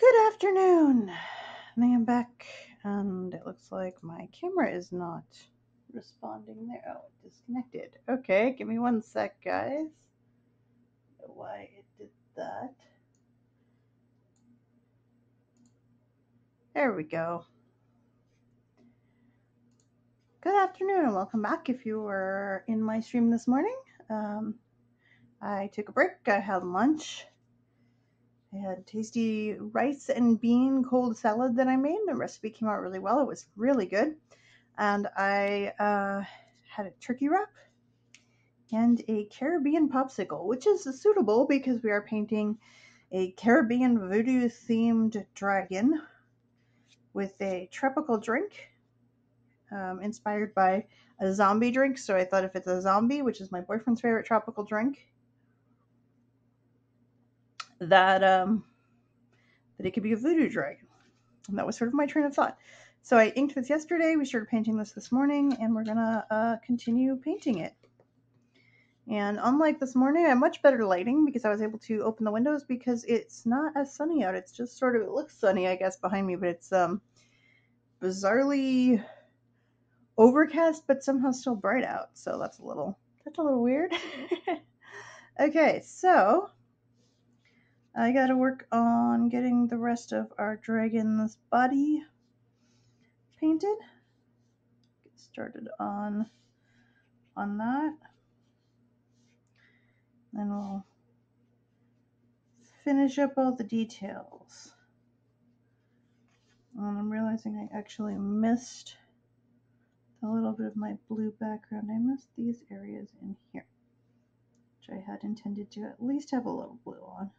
Good afternoon. I am back, and it looks like my camera is not responding there. Oh, it disconnected. Okay, give me one sec, guys. Why it did that. There we go. Good afternoon, and welcome back. If you were in my stream this morning, um, I took a break. I had lunch I had tasty rice and bean cold salad that I made. The recipe came out really well. It was really good. And I uh, had a turkey wrap and a Caribbean popsicle, which is suitable because we are painting a Caribbean voodoo themed dragon with a tropical drink um, inspired by a zombie drink. So I thought if it's a zombie, which is my boyfriend's favorite tropical drink, that um, that it could be a voodoo dragon. And that was sort of my train of thought. So I inked this yesterday. We started painting this this morning, and we're gonna uh, continue painting it. And unlike this morning, I have much better lighting because I was able to open the windows because it's not as sunny out. It's just sort of it looks sunny, I guess, behind me, but it's um bizarrely overcast, but somehow still bright out. So that's a little that's a little weird. okay, so I gotta work on getting the rest of our dragon's body painted. Get started on on that. Then we'll finish up all the details. And I'm realizing I actually missed a little bit of my blue background. I missed these areas in here, which I had intended to at least have a little blue on.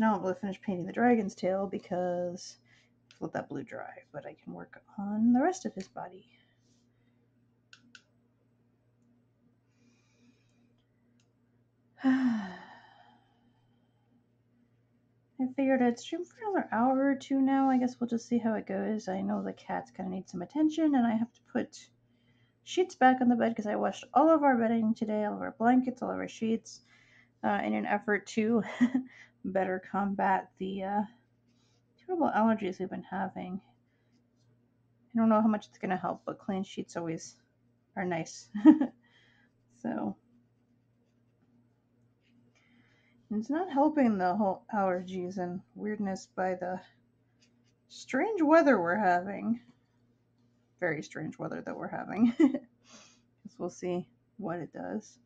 Now I'm going to finish painting the dragon's tail because I've let that blue dry, but I can work on the rest of his body. I figured I'd stream for another hour or two now. I guess we'll just see how it goes. I know the cats kind of need some attention, and I have to put sheets back on the bed because I washed all of our bedding today, all of our blankets, all of our sheets, uh, in an effort to better combat the uh, terrible allergies we've been having. I don't know how much it's going to help, but clean sheets always are nice. so it's not helping the whole allergies and weirdness by the strange weather we're having. Very strange weather that we're having. Because we'll see what it does.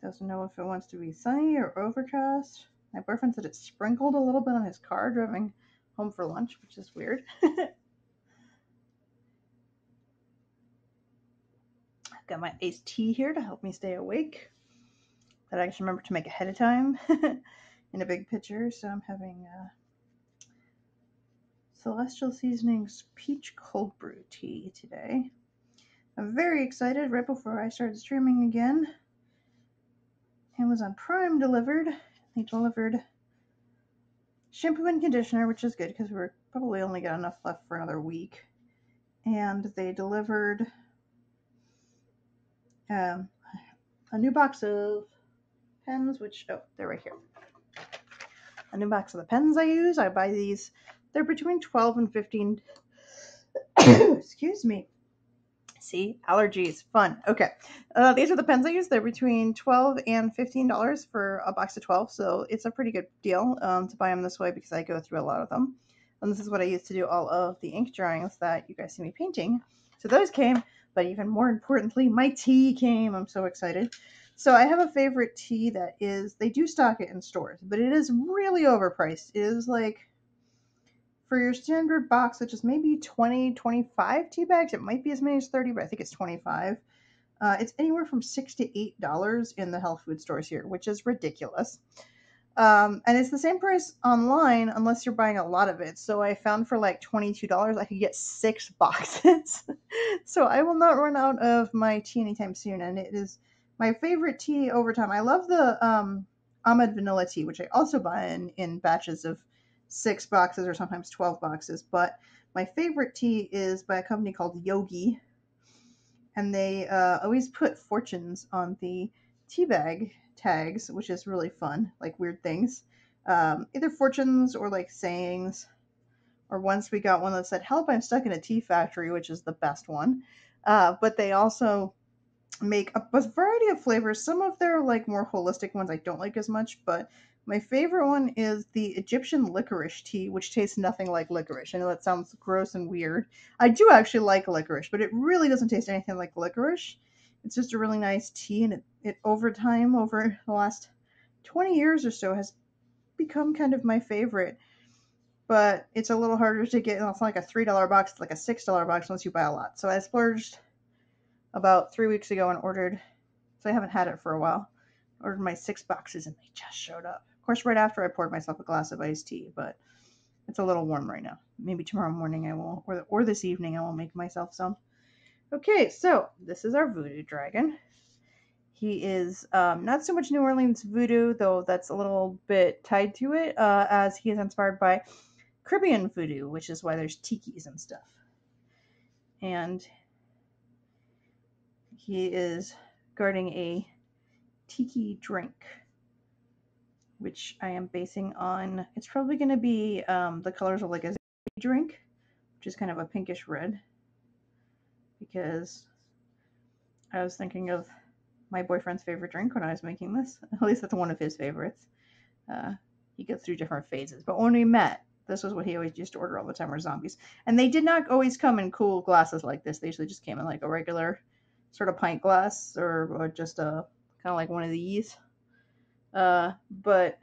It doesn't know if it wants to be sunny or overcast. My boyfriend said it sprinkled a little bit on his car driving home for lunch, which is weird. I've got my iced tea here to help me stay awake. That I should remember to make ahead of time in a big pitcher. So I'm having uh, Celestial Seasonings Peach Cold Brew tea today. I'm very excited right before I started streaming again. Amazon Prime delivered. They delivered shampoo and conditioner, which is good because we're probably only got enough left for another week. And they delivered um, a new box of pens, which, oh, they're right here. A new box of the pens I use. I buy these, they're between 12 and 15. Excuse me See, allergies, fun. Okay, uh, these are the pens I use. They're between twelve and fifteen dollars for a box of twelve, so it's a pretty good deal um, to buy them this way because I go through a lot of them. And this is what I use to do all of the ink drawings that you guys see me painting. So those came, but even more importantly, my tea came. I'm so excited. So I have a favorite tea that is they do stock it in stores, but it is really overpriced. It is like for your standard box, which is maybe 20, 25 tea bags, it might be as many as 30, but I think it's 25. Uh, it's anywhere from six to eight dollars in the health food stores here, which is ridiculous. Um, and it's the same price online unless you're buying a lot of it. So I found for like $22, I could get six boxes. so I will not run out of my tea anytime soon. And it is my favorite tea over time. I love the um, Ahmad vanilla tea, which I also buy in, in batches of six boxes or sometimes 12 boxes. But my favorite tea is by a company called Yogi. And they uh, always put fortunes on the tea bag tags, which is really fun, like weird things. um, either fortunes or like sayings. Or once we got one that said, Help, I'm stuck in a tea factory, which is the best one. Uh, but they also make a, a variety of flavors. Some of their like more holistic ones I don't like as much, but my favorite one is the Egyptian licorice tea, which tastes nothing like licorice. I know that sounds gross and weird. I do actually like licorice, but it really doesn't taste anything like licorice. It's just a really nice tea, and it, it over time, over the last 20 years or so, has become kind of my favorite. But it's a little harder to get. It's like a $3 box, it's like a $6 box unless you buy a lot. So I splurged about three weeks ago and ordered, so I haven't had it for a while. Ordered my six boxes and they just showed up. Course, right after I poured myself a glass of iced tea, but it's a little warm right now. Maybe tomorrow morning I will, or, or this evening I will make myself some. Okay, so this is our voodoo dragon. He is um, not so much New Orleans voodoo, though that's a little bit tied to it, uh, as he is inspired by Caribbean voodoo, which is why there's tikis and stuff. And he is guarding a tiki drink, which I am basing on. It's probably going to be um, the colors of like a drink, which is kind of a pinkish red, because I was thinking of my boyfriend's favorite drink when I was making this. At least that's one of his favorites. Uh, he goes through different phases, but when we met, this was what he always used to order all the time were zombies. And they did not always come in cool glasses like this. They usually just came in like a regular sort of pint glass or, or just a kind of like one of these. Uh, but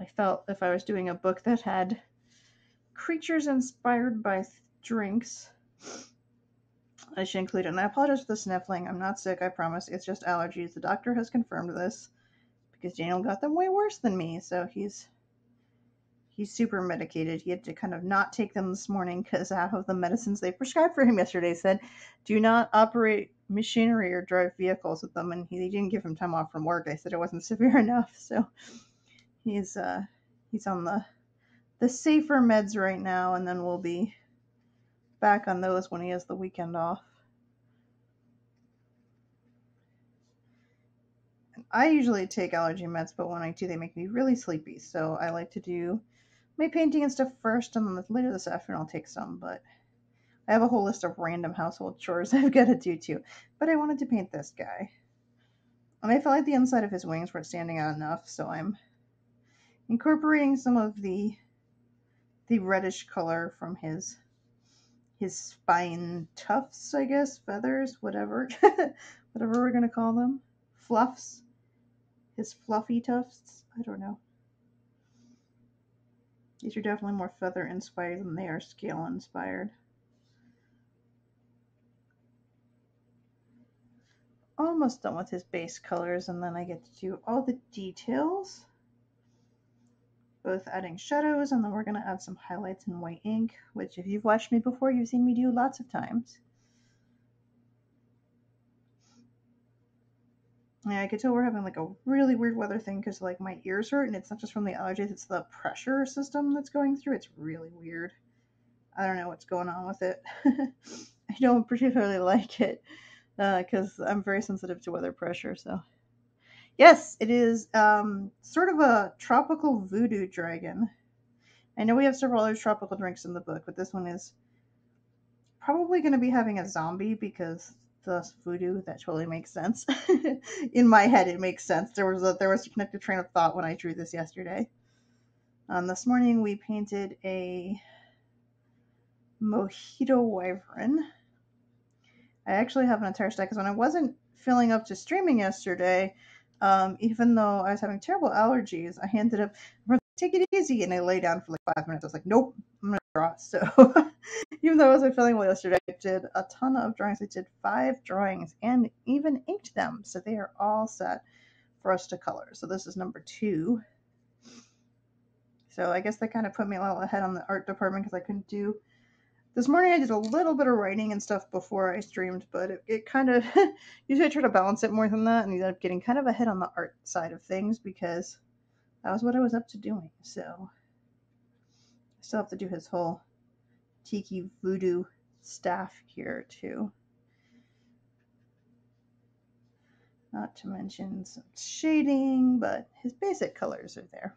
I felt if I was doing a book that had creatures inspired by drinks, I should include it. And I apologize for the sniffling. I'm not sick, I promise. It's just allergies. The doctor has confirmed this because Daniel got them way worse than me. So he's he's super medicated. He had to kind of not take them this morning because half of the medicines they prescribed for him yesterday said, do not operate machinery or drive vehicles with them. And he, didn't give him time off from work. They said it wasn't severe enough. So he's, uh, he's on the, the safer meds right now. And then we'll be back on those when he has the weekend off. I usually take allergy meds, but when I do, they make me really sleepy. So I like to do my painting and stuff first, and then later this afternoon I'll take some, but I have a whole list of random household chores I've got to do too. But I wanted to paint this guy. And I felt like the inside of his wings weren't standing out enough, so I'm incorporating some of the the reddish color from his his spine tufts, I guess, feathers, whatever. whatever we're gonna call them. Fluffs. His fluffy tufts. I don't know. These are definitely more feather inspired than they are scale inspired. Almost done with his base colors and then I get to do all the details. Both adding shadows and then we're going to add some highlights in white ink, which if you've watched me before, you've seen me do lots of times. Yeah, I could tell we're having like a really weird weather thing because like my ears hurt and it's not just from the allergies, it's the pressure system that's going through. It's really weird. I don't know what's going on with it. I don't particularly like it because uh, I'm very sensitive to weather pressure. So, yes, it is um, sort of a tropical voodoo dragon. I know we have several other tropical drinks in the book, but this one is probably going to be having a zombie because thus voodoo. That totally makes sense. In my head, it makes sense. There was a there was a connected train of thought when I drew this yesterday. Um, this morning we painted a mojito wyvern. I actually have an entire stack because when I wasn't filling up to streaming yesterday, um, even though I was having terrible allergies, I ended up take it easy and I lay down for like five minutes. I was like, nope, I'm gonna draw. So even though I wasn't feeling well yesterday, I did a ton of drawings. I did five drawings and even inked them. So they are all set for us to color. So this is number two. So I guess that kind of put me a little ahead on the art department because I couldn't do this morning I did a little bit of writing and stuff before I streamed, but it, it kind of usually I try to balance it more than that and ended up getting kind of ahead on the art side of things because that was what I was up to doing. So I still have to do his whole tiki voodoo staff here too. Not to mention some shading, but his basic colors are there.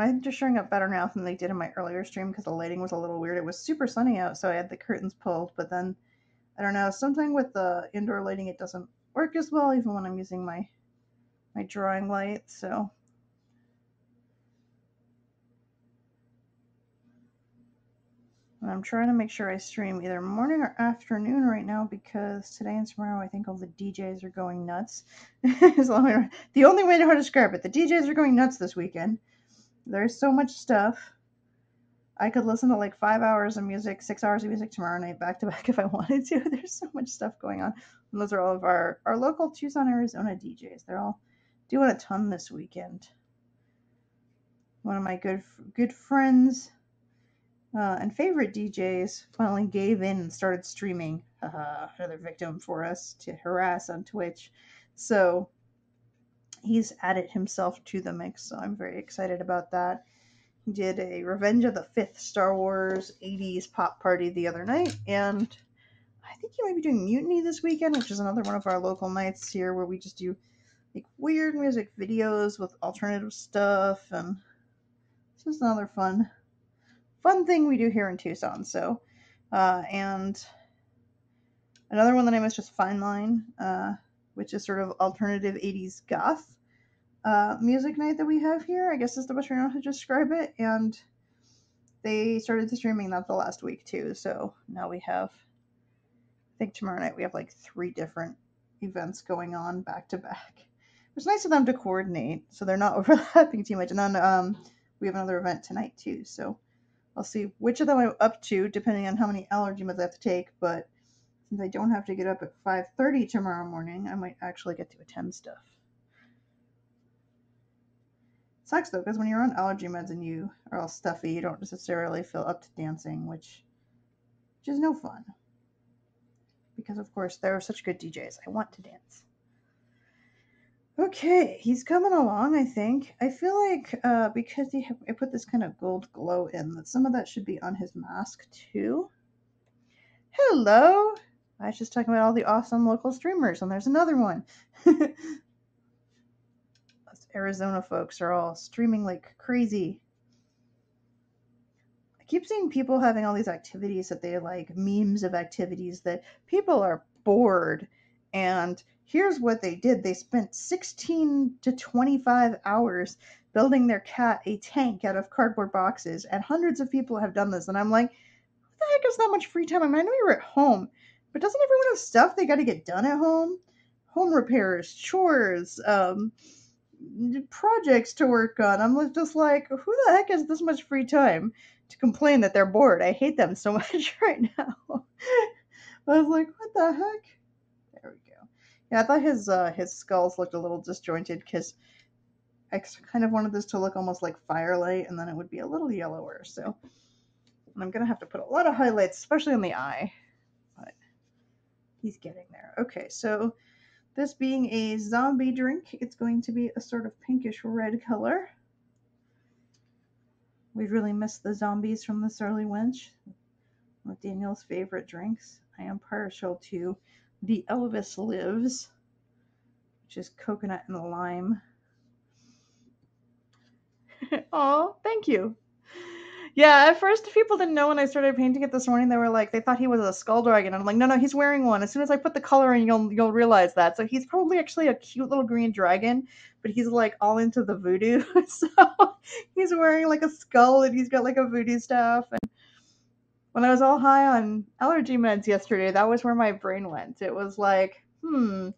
I think they're showing up better now than they did in my earlier stream because the lighting was a little weird. It was super sunny out, so I had the curtains pulled, but then I don't know, something with the indoor lighting it doesn't work as well even when I'm using my my drawing light, so And I'm trying to make sure I stream either morning or afternoon right now because today and tomorrow I think all the DJs are going nuts. the only way to describe it, the DJs are going nuts this weekend. There's so much stuff. I could listen to like five hours of music, six hours of music tomorrow night back to back if I wanted to. There's so much stuff going on. And those are all of our, our local Tucson, Arizona DJs. They're all doing a ton this weekend. One of my good good friends uh, and favorite DJs finally gave in and started streaming. Uh, another victim for us to harass on Twitch. So he's added himself to the mix. So I'm very excited about that. He did a Revenge of the Fifth Star Wars 80s pop party the other night, and I think he might be doing Mutiny this weekend, which is another one of our local nights here where we just do like weird music videos with alternative stuff, and it's just another fun fun thing we do here in Tucson. So, uh, and another one that I missed was Fine Line, uh, which is sort of alternative 80s goth uh, music night that we have here. I guess is the best way to describe it. And they started streaming that the last week too. So now we have, I think tomorrow night we have like three different events going on back to back. It's nice of them to coordinate so they're not overlapping too much. And then um, we have another event tonight too. So I'll see which of them I'm up to, depending on how many allergy meds I have to take. But since I don't have to get up at 5:30 tomorrow morning, I might actually get to attend stuff. sucks though, because when you're on allergy meds and you are all stuffy, you don't necessarily feel up to dancing, which, which is no fun. Because of course there are such good DJs. I want to dance. Okay, he's coming along, I think. I feel like uh, because he I put this kind of gold glow in, that some of that should be on his mask too. Hello! I was just talking about all the awesome local streamers, and there's another one. Arizona folks are all streaming like crazy. I keep seeing people having all these activities that they like, memes of activities that people are bored and here's what they did they spent 16 to 25 hours building their cat a tank out of cardboard boxes. And hundreds of people have done this. And I'm like, what the heck is that much free time? I mean, I know you're at home, but doesn't everyone have stuff they got to get done at home? Home repairs, chores, um, projects to work on. I'm just like, who the heck has this much free time to complain that they're bored? I hate them so much right now. I was like, what the heck? There we go. Yeah, I thought his uh, his skulls looked a little disjointed because I kind of wanted this to look almost like firelight, and then it would be a little yellower. So I'm gonna have to put a lot of highlights, especially on the eye. He's getting there. Okay, so this being a zombie drink, it's going to be a sort of pinkish red color. We really missed the zombies from this early wench. One of Daniel's favorite drinks. I am partial to the Elvis Lives, which is coconut and lime. Oh, thank you. Yeah, at first people didn't know when I started painting it this morning. They were like, they thought he was a skull dragon. I'm like, no, no, he's wearing one. As soon as I put the color in, you'll you'll realize that. So he's probably actually a cute little green dragon, but he's like all into the voodoo. so he's wearing like a skull and he's got like a voodoo staff. And when I was all high on allergy meds yesterday, that was where my brain went. It was like, hmm,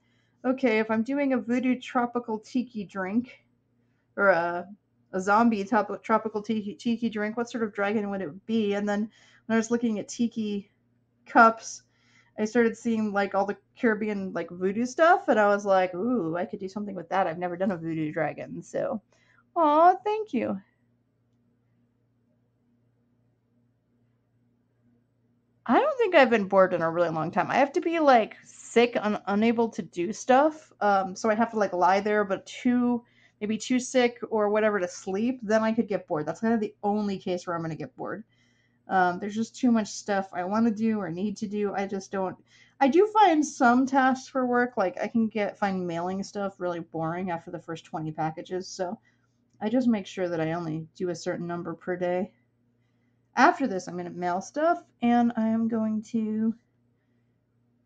okay, if I'm doing a voodoo tropical tiki drink or a, a zombie top, tropical tiki, tiki drink, what sort of dragon would it be? And then when I was looking at tiki cups, I started seeing like all the Caribbean like voodoo stuff, and I was like, ooh, I could do something with that. I've never done a voodoo dragon, so, aw, thank you. I don't think I've been bored in a really long time. I have to be like sick and unable to do stuff. Um, so I have to like lie there, but too maybe too sick or whatever to sleep. Then I could get bored. That's kind of the only case where I'm gonna get bored. Um, there's just too much stuff I want to do or need to do. I just don't. I do find some tasks for work, like I can get find mailing stuff really boring after the first 20 packages, so I just make sure that I only do a certain number per day. After this, I'm going to mail stuff, and I am going to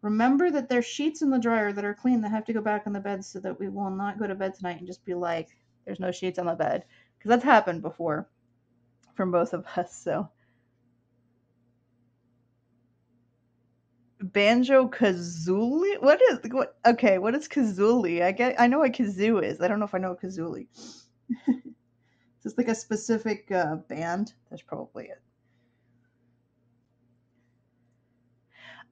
remember that there's sheets in the dryer that are clean that have to go back on the bed so that we will not go to bed tonight and just be like, there's no sheets on the bed. Because that's happened before from both of us, so. Banjo Kazooie? What is what? Okay, what is Kazooie? I get. I know what kazoo is. I don't know if I know what Kazooie. is this like a specific uh, band? That's probably it.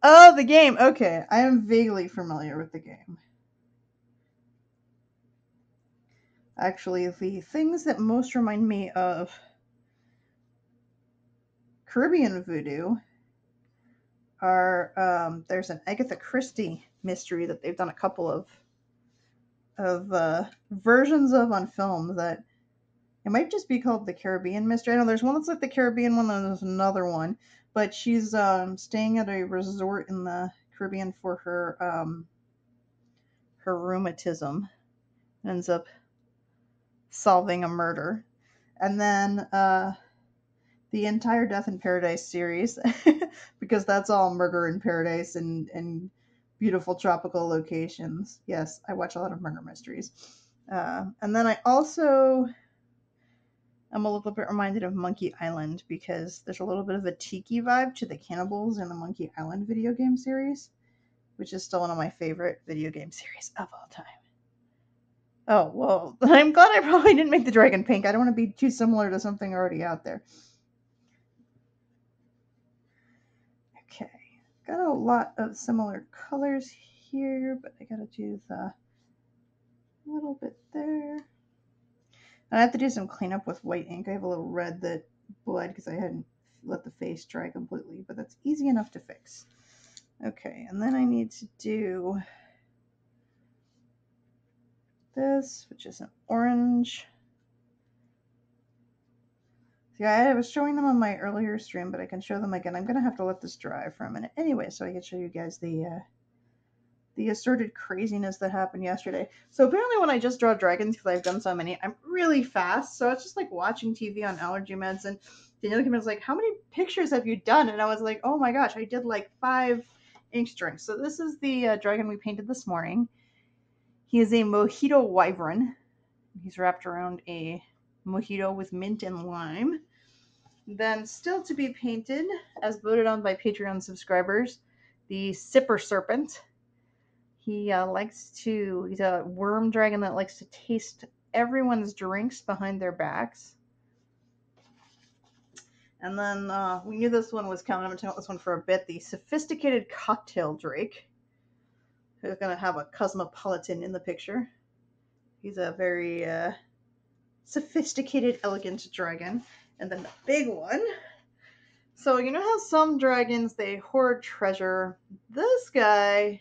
Oh, the game. Okay, I am vaguely familiar with the game. Actually, the things that most remind me of Caribbean voodoo are um, there's an Agatha Christie mystery that they've done a couple of of uh, versions of on film that it might just be called the Caribbean mystery. I know there's one that's like the Caribbean one, and there's another one, but she's um, staying at a resort in the Caribbean for her um, her rheumatism, ends up solving a murder, and then uh, the entire Death in Paradise series because that's all murder in paradise and and beautiful tropical locations. Yes, I watch a lot of murder mysteries. Uh, and then I also am a little bit reminded of Monkey Island because there's a little bit of a tiki vibe to the cannibals in the Monkey Island video game series, which is still one of my favorite video game series of all time. Oh, well, I'm glad I probably didn't make the dragon pink. I don't want to be too similar to something already out there. Okay, got a lot of similar colors here, but I gotta do the little bit there. I have to do some cleanup with white ink. I have a little red that bled because I hadn't let the face dry completely, but that's easy enough to fix. Okay, and then I need to do this, which is an orange. See, I was showing them on my earlier stream, but I can show them again. I'm going to have to let this dry for a minute anyway, so I can show you guys the uh, the assorted craziness that happened yesterday. So apparently when I just draw dragons, because I've done so many, I'm really fast. So it's just like watching TV on allergy meds. And Daniel came in and was like, how many pictures have you done? And I was like, oh my gosh, I did like five ink strings. So this is the uh, dragon we painted this morning. He is a mojito wyvern. He's wrapped around a mojito with mint and lime. Then, still to be painted, as voted on by Patreon subscribers, the Sipper Serpent. He uh, likes to, he's a worm dragon that likes to taste everyone's drinks behind their backs. And then uh, we knew this one was coming. I'm going to talk about this one for a bit. The Sophisticated Cocktail Drake, who's going to have a cosmopolitan in the picture. He's a very uh, sophisticated, elegant dragon. And then the big one. So, you know how some dragons they hoard treasure? This guy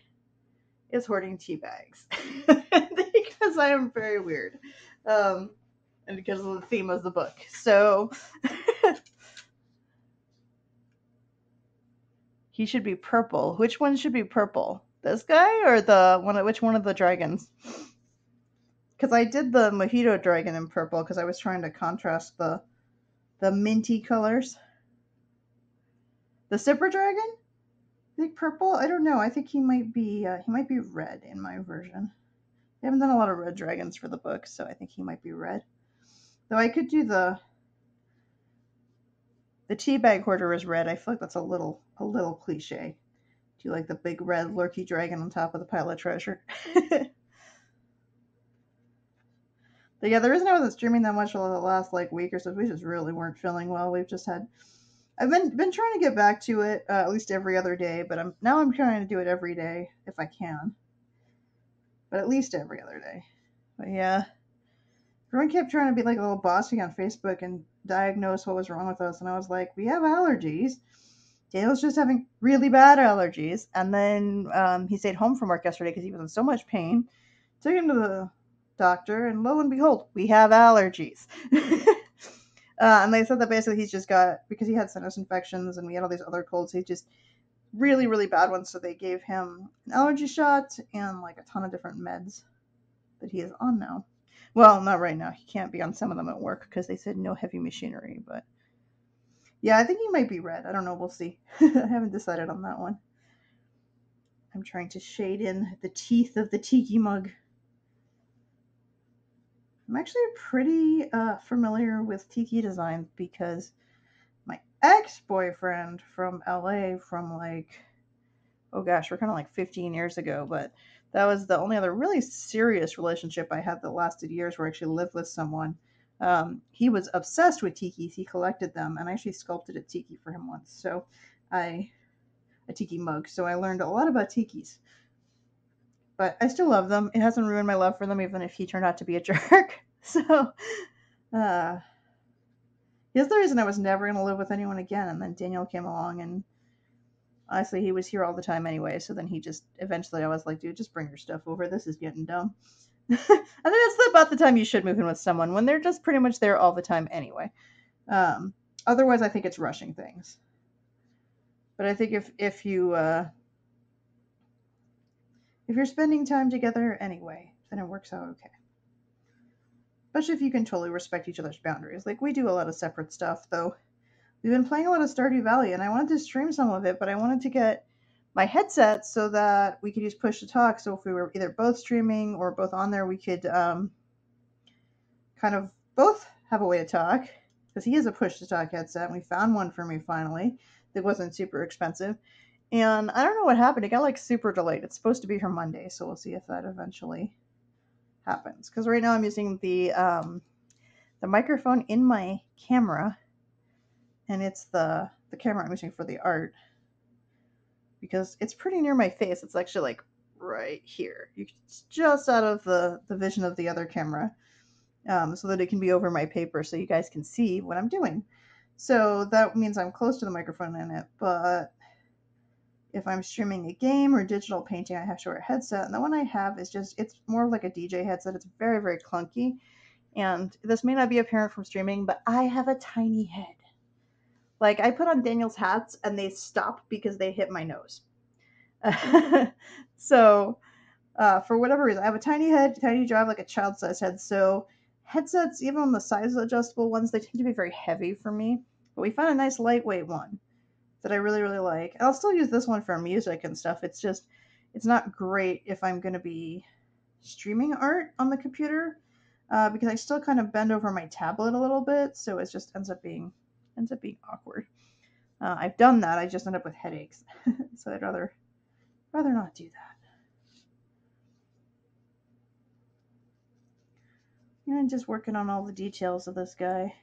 is hoarding tea bags. because I am very weird. Um, and because of the theme of the book. So. he should be purple. Which one should be purple? This guy or the one? Which one of the dragons? because I did the mojito dragon in purple because I was trying to contrast the the minty colors. The Sipper dragon, I think purple. I don't know. I think he might be uh, he might be red in my version. I haven't done a lot of red dragons for the book, so I think he might be red. Though I could do the the teabag hoarder is red. I feel like that's a little a little cliche. Do you like the big red lurky dragon on top of the pile of treasure? But yeah, the reason I wasn't streaming that much the last like week or so, we just really weren't feeling well. We've just had, I've been been trying to get back to it uh, at least every other day, but I'm now I'm trying to do it every day if I can. But at least every other day. But yeah, everyone kept trying to be like a little bossy on Facebook and diagnose what was wrong with us, and I was like, we have allergies. Daniel's just having really bad allergies, and then um, he stayed home from work yesterday because he was in so much pain. Took him to the doctor, and lo and behold, we have allergies. uh, and they said that basically he's just got because he had sinus infections and we had all these other colds. He just really, really bad ones. So they gave him an allergy shot and like a ton of different meds that he is on now. Well, not right now. He can't be on some of them at work because they said no heavy machinery. But yeah, I think he might be red. I don't know. We'll see. I haven't decided on that one. I'm trying to shade in the teeth of the tiki mug. I'm actually pretty uh, familiar with tiki designs because my ex-boyfriend from LA from like oh gosh, we're kind of like 15 years ago, but that was the only other really serious relationship I had that lasted years where I actually lived with someone. Um, he was obsessed with tikis. He collected them, and I actually sculpted a tiki for him once. So I a tiki mug. So I learned a lot about tikis. But I still love them. It hasn't ruined my love for them, even if he turned out to be a jerk. so, uh, here's the reason I was never going to live with anyone again. And then Daniel came along, and honestly, he was here all the time anyway. So then he just eventually, I was like, dude, just bring your stuff over. This is getting dumb. I think that's about the time you should move in with someone when they're just pretty much there all the time anyway. Um, otherwise, I think it's rushing things. But I think if if you uh, if you're spending time together anyway, then it works out okay. Especially if you can totally respect each other's boundaries. Like we do a lot of separate stuff, though. We've been playing a lot of Stardew Valley, and I wanted to stream some of it, but I wanted to get my headset so that we could use push to talk. So if we were either both streaming or both on there, we could um, kind of both have a way to talk. Because he has a push to talk headset, and we found one for me finally that wasn't super expensive. And I don't know what happened. It got like super delayed. It's supposed to be here Monday, so we'll see if that eventually happens. Because right now I'm using the um, the microphone in my camera, and it's the the camera I'm using for the art because it's pretty near my face. It's actually like right here. It's just out of the the vision of the other camera, um, so that it can be over my paper, so you guys can see what I'm doing. So that means I'm close to the microphone in it, but if I'm streaming a game or digital painting, I have to wear a headset. And the one I have is just, it's more like a DJ headset. It's very, very clunky. And this may not be apparent from streaming, but I have a tiny head. Like I put on Daniel's hats and they stop because they hit my nose. so, uh, for whatever reason, I have a tiny head, tiny jaw, like a child sized head. So, headsets, even on the size adjustable ones, they tend to be very heavy for me. But we found a nice lightweight one that I really, really like. I'll still use this one for music and stuff. It's just, it's not great if I'm going to be streaming art on the computer uh, because I still kind of bend over my tablet a little bit, so it just ends up being ends up being awkward. Uh, I've done that. I just end up with headaches, so I'd rather rather not do that. And just working on all the details of this guy.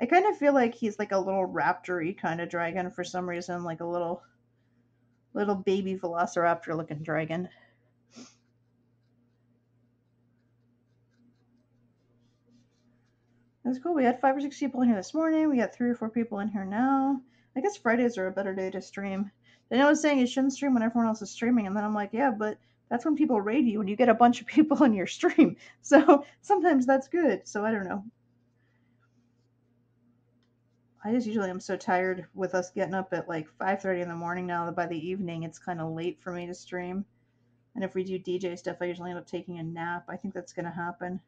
I kind of feel like he's like a little raptory kind of dragon for some reason, like a little little baby velociraptor looking dragon. That's cool. We had five or six people in here this morning. We got three or four people in here now. I guess Fridays are a better day to stream. I was saying you shouldn't stream when everyone else is streaming, and then I'm like, yeah, but that's when people raid you and you get a bunch of people in your stream. So sometimes that's good. So I don't know. I just usually am so tired with us getting up at like 5:30 in the morning now that by the evening it's kind of late for me to stream. And if we do DJ stuff, I usually end up taking a nap. I think that's going to happen.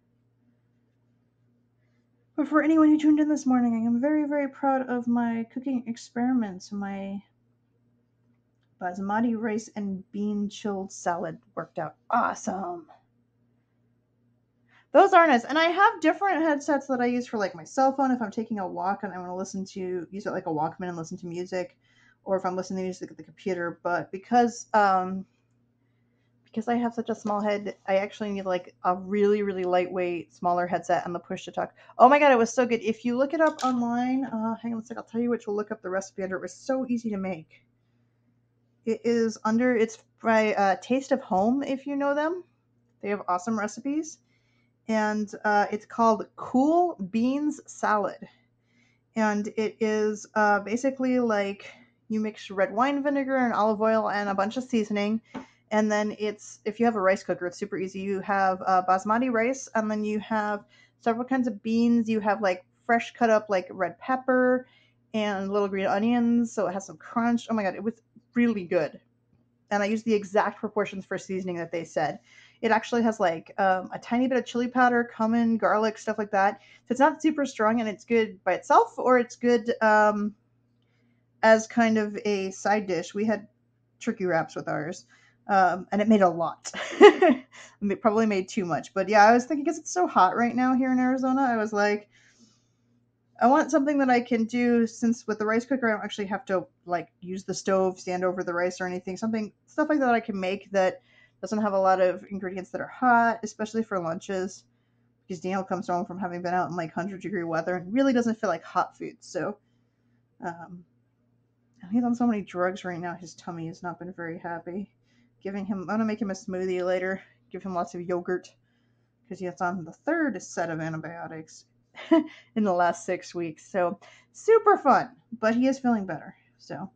But for anyone who tuned in this morning, I am very, very proud of my cooking experiments. My basmati rice and bean chilled salad worked out awesome those are nice. And I have different headsets that I use for like my cell phone if I'm taking a walk and I want to listen to use it like a Walkman and listen to music, or if I'm listening to music at the computer. But because um because I have such a small head, I actually need like a really really lightweight, smaller headset and the push to talk. Oh my god, it was so good! If you look it up online, uh, hang on a sec, I'll tell you which will look up the recipe under. It was so easy to make. It is under it's by uh, Taste of Home if you know them. They have awesome recipes and uh, it's called Cool Beans Salad. And it is uh, basically like you mix red wine vinegar and olive oil and a bunch of seasoning. And then it's, if you have a rice cooker, it's super easy. You have uh, basmati rice, and then you have several kinds of beans. You have like fresh cut up like red pepper and little green onions, so it has some crunch. Oh my god, it was really good. And I used the exact proportions for seasoning that they said. It actually has like um, a tiny bit of chili powder, cumin, garlic, stuff like that. So it's not super strong and it's good by itself, or it's good um, as kind of a side dish. We had turkey wraps with ours, um, and it made a lot. it probably made too much, but yeah, I was thinking because it's so hot right now here in Arizona, I was like, I want something that I can do since with the rice cooker I don't actually have to like use the stove, stand over the rice or anything. Something stuff like that I can make that doesn't have a lot of ingredients that are hot, especially for lunches. Because Daniel comes home from having been out in like hundred degree weather and really doesn't feel like hot food. So um he's on so many drugs right now, his tummy has not been very happy. Giving him I'm gonna make him a smoothie later, give him lots of yogurt because he's on the third set of antibiotics in the last six weeks. So super fun, but he is feeling better. So,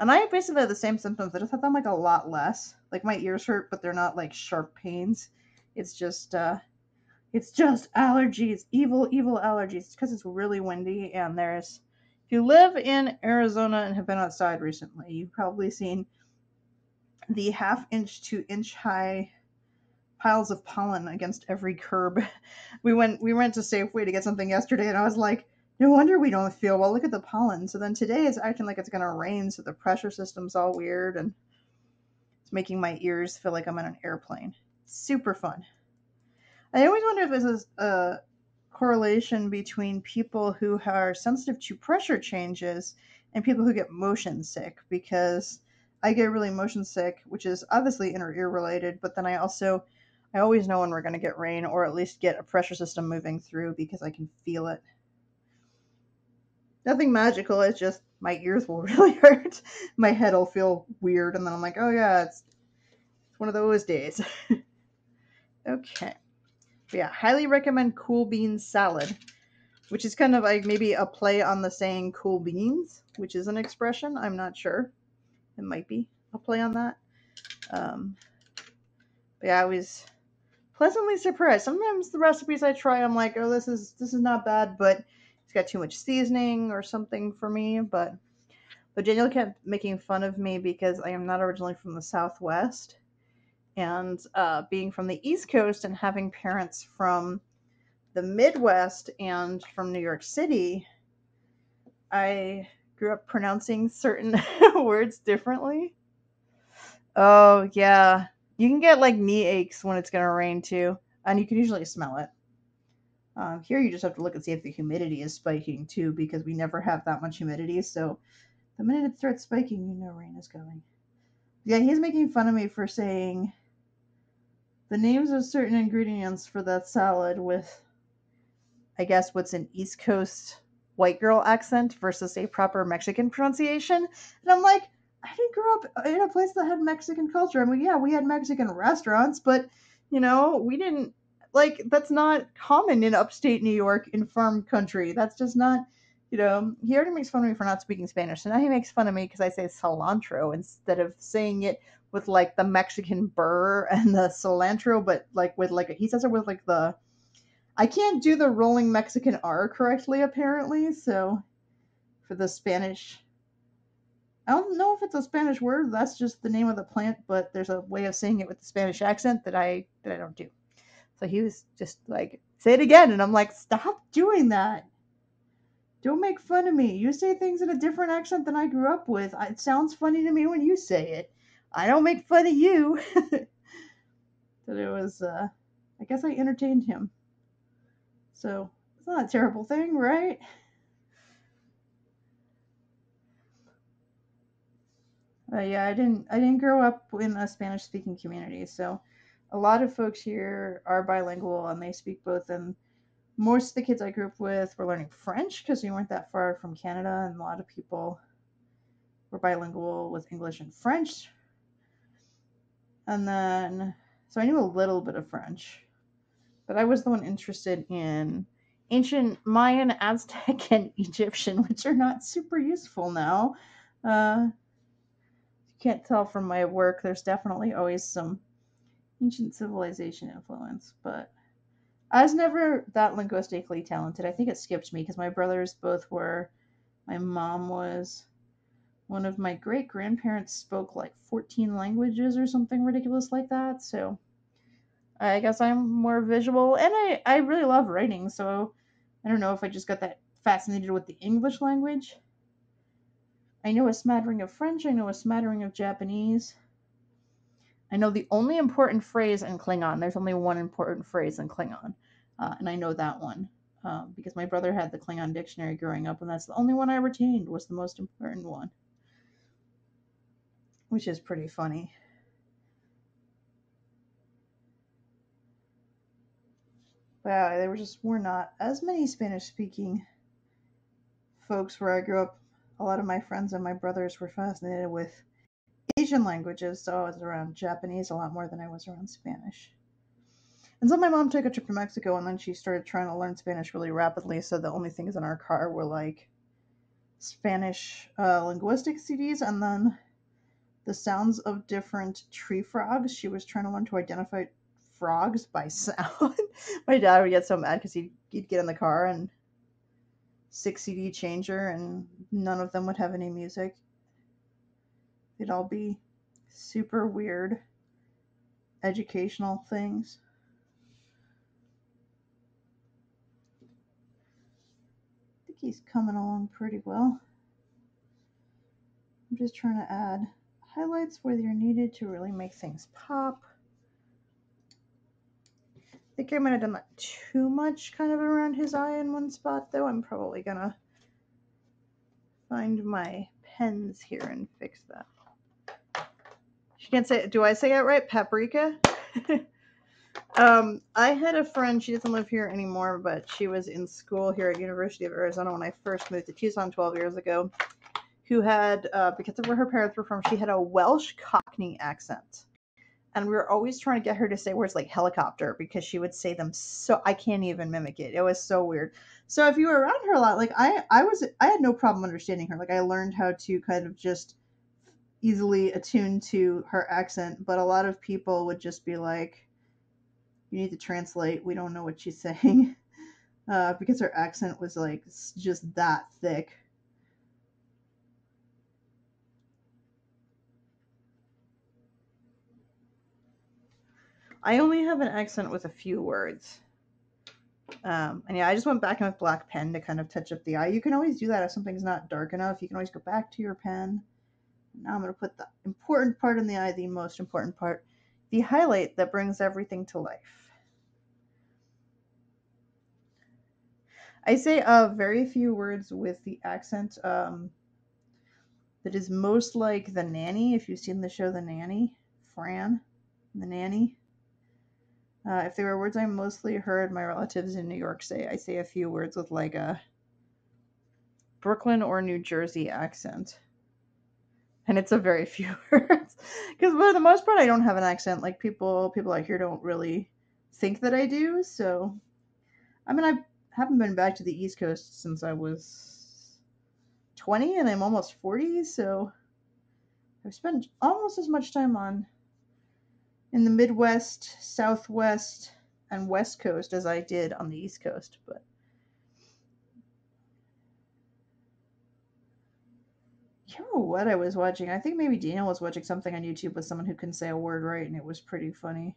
and I basically had the same symptoms. I just had them like a lot less. Like my ears hurt, but they're not like sharp pains. It's just, uh, it's just allergies, evil, evil allergies. because it's really windy and there's. If you live in Arizona and have been outside recently, you've probably seen the half inch to inch high piles of pollen against every curb. We went we went to Safeway to get something yesterday, and I was like, no wonder we don't feel well. Look at the pollen. So then today it's acting like it's gonna rain, so the pressure system's all weird, and it's making my ears feel like I'm on an airplane. Super fun. I always wonder if there's a correlation between people who are sensitive to pressure changes and people who get motion sick because I get really motion sick, which is obviously inner ear related, but then I also I always know when we're going to get rain or at least get a pressure system moving through because I can feel it. Nothing magical, it's just my ears will really hurt. my head will feel weird, and then I'm like, oh yeah, it's, it's one of those days. okay. But yeah, highly recommend cool beans salad, which is kind of like maybe a play on the saying cool beans, which is an expression. I'm not sure. It might be a play on that. Um, but yeah, I was pleasantly surprised. Sometimes the recipes I try, I'm like, oh, this is this is not bad, but it's got too much seasoning or something for me. But but Daniel kept making fun of me because I am not originally from the Southwest, and uh, being from the East Coast and having parents from the Midwest and from New York City, I grew up pronouncing certain words differently. Oh yeah, you can get like knee aches when it's to rain too, and you can usually smell it. Um, here you just have to look and see if the humidity is spiking too, because we never have that much humidity. So the minute it starts spiking, you know rain is coming. Yeah, he's making fun of me for saying the names of certain ingredients for that salad with, I guess, what's an East Coast white girl accent versus a proper Mexican pronunciation. And I'm like, I didn't grow up in a place that had Mexican culture. I mean, yeah, we had Mexican restaurants, but you know, we didn't like that's not common in upstate New York in farm country. That's just not, you know. He already makes fun of me for not speaking Spanish, so now he makes fun of me because I say cilantro instead of saying it with like the Mexican burr and the cilantro, but like with like he says it with like the. I can't do the rolling Mexican R correctly apparently, so for the Spanish I don't know if it's a Spanish word. That's just the name of the plant, but there's a way of saying it with the Spanish accent that I that I don't do. So he was just like, "Say it again," and I'm like, "Stop doing that! Don't make fun of me. You say things in a different accent than I grew up with. It sounds funny to me when you say it. I don't make fun of you." but it was, uh, I guess I entertained him. So it's not a terrible thing, right? Uh, yeah, I didn't I didn't grow up in a Spanish speaking community, so a lot of folks here are bilingual and they speak both. And most of the kids I grew up with were learning French because we weren't that far from Canada, and a lot of people were bilingual with English and French. And then, so I knew a little bit of French, but I was the one interested in ancient Mayan, Aztec, and Egyptian, which are not super useful now. Uh, you can't tell from my work, there's definitely always some ancient civilization influence, but I was never that linguistically talented. I think it skipped me because my brothers both were. My mom was one of my great grandparents spoke like 14 languages or something ridiculous like that. So I guess I'm more visual and I, I really love writing. So I don't know if I just got that fascinated with the English language. I know a smattering of French, I know a smattering of Japanese. I know the only important phrase in Klingon. There's only one important phrase in Klingon, uh, and I know that one um, because my brother had the Klingon dictionary growing up, and that's the only one I retained was the most important one which is pretty funny. Wow, there were just were not as many Spanish speaking folks where I grew up. A lot of my friends and my brothers were fascinated with Asian languages, so I was around Japanese a lot more than I was around Spanish. And so my mom took a trip to Mexico and then she started trying to learn Spanish really rapidly, so the only things in our car were like Spanish uh, linguistic CDs and then the sounds of different tree frogs. She was trying to learn to identify frogs by sound. My dad would get so mad because he'd, he'd get in the car and six CD changer, and none of them would have any music. It'd all be super weird educational things. I think he's coming along pretty well. I'm just trying to add highlights where they're needed to really make things pop. I think I might have done that too much kind of around his eye in one spot though. I'm probably gonna find my pens here and fix that. Can't say do I say it right? Paprika? um, I had a friend, she doesn't live here anymore, but she was in school here at University of Arizona when I first moved to Tucson 12 years ago who had, uh, because of where her parents were from, she had a Welsh Cockney accent. And we were always trying to get her to say words like helicopter because she would say them so I can't even mimic it. It was so weird. So if you were around her a lot, like I, I was, I had no problem understanding her. Like I learned how to kind of just easily attuned to her accent, but a lot of people would just be like, "You need to translate. We don't know what she's saying," uh, because her accent was like just that thick. I only have an accent with a few words. Um, and yeah, I just went back in with black pen to kind of touch up the eye. You can always do that if something's not dark enough. You can always go back to your pen. Now I'm going to put the important part in the eye, the most important part, the highlight that brings everything to life. I say uh, very few words with the accent um, that is most like the nanny. If you've seen the show The Nanny, Fran, the nanny. Uh, if there were words I mostly heard my relatives in New York say, I say a few words with like a Brooklyn or New Jersey accent. And it's a very few words. Because for the most part I don't have an accent. Like people people out here don't really think that I do. So I mean I haven't been back to the East Coast since I was 20 and I'm almost 40, so I've spent almost as much time on in the Midwest, Southwest, and West Coast as I did on the East Coast, but can't remember what I was watching. I think maybe Daniel was watching something on YouTube with someone who couldn't say a word right, and it was pretty funny.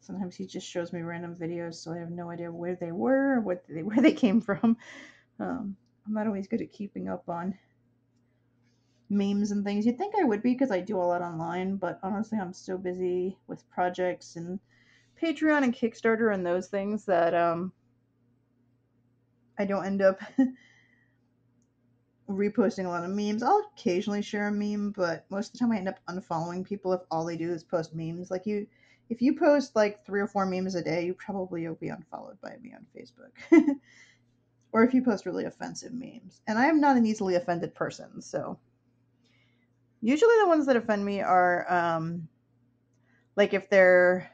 Sometimes he just shows me random videos, so I have no idea where they were, what they, where they came from. Um, I'm not always good at keeping up on memes and things. You'd think I would be because I do a lot online, but honestly, I'm so busy with projects and Patreon and Kickstarter and those things that um, I don't end up reposting a lot of memes. I'll occasionally share a meme, but most of the time I end up unfollowing people if all they do is post memes. Like you, if you post like three or four memes a day, you probably will be unfollowed by me on Facebook. or if you post really offensive memes. And I am not an easily offended person, so usually the ones that offend me are um like if they're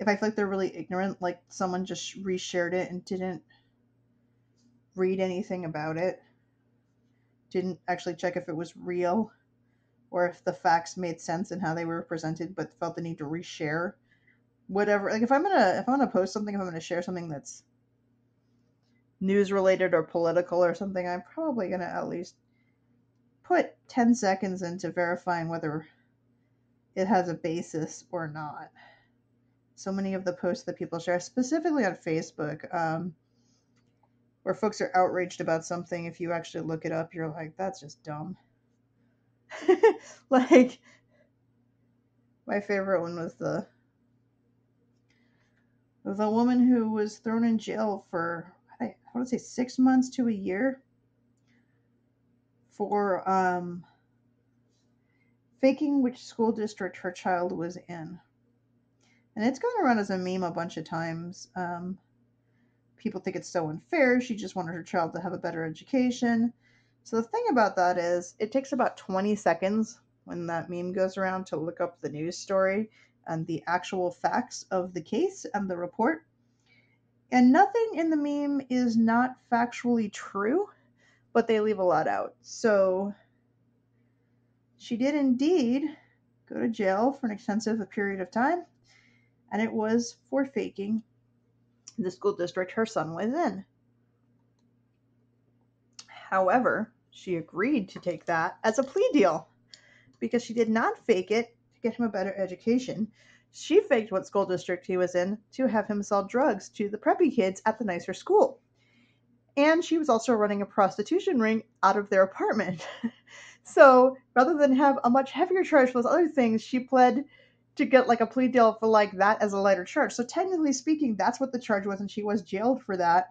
if I feel like they're really ignorant, like someone just reshared it and didn't read anything about it, didn't actually check if it was real or if the facts made sense and how they were presented, but felt the need to reshare whatever. Like if I'm gonna if I'm gonna post something, if I'm gonna share something that's news related or political or something, I'm probably to at least put 10 seconds into verifying whether it has a basis or not. So many of the posts that people share, specifically on Facebook, um, where folks are outraged about something, if you actually look it up, you're like, that's just dumb. like, my favorite one was the the woman who was thrown in jail for I want to say six months to a year for um, faking which school district her child was in. And it's gone around as a meme a bunch of times. Um, people think it's so unfair. She just wanted her child to have a better education. So the thing about that is, it takes about 20 seconds when that meme goes around to look up the news story and the actual facts of the case and the report. And nothing in the meme is not factually true, but they leave a lot out. So she did indeed go to jail for an extensive period of time, and it was for faking the school district her son was in. However, she agreed to take that as a plea deal because she did not fake it to get him a better education. She faked what school district he was in to have him sell drugs to the preppy kids at the nicer school. And she was also running a prostitution ring out of their apartment. so rather than have a much heavier charge for those other things, she pled to get like a plea deal for like that as a lighter charge. So technically speaking, that's what the charge was, and she was jailed for that.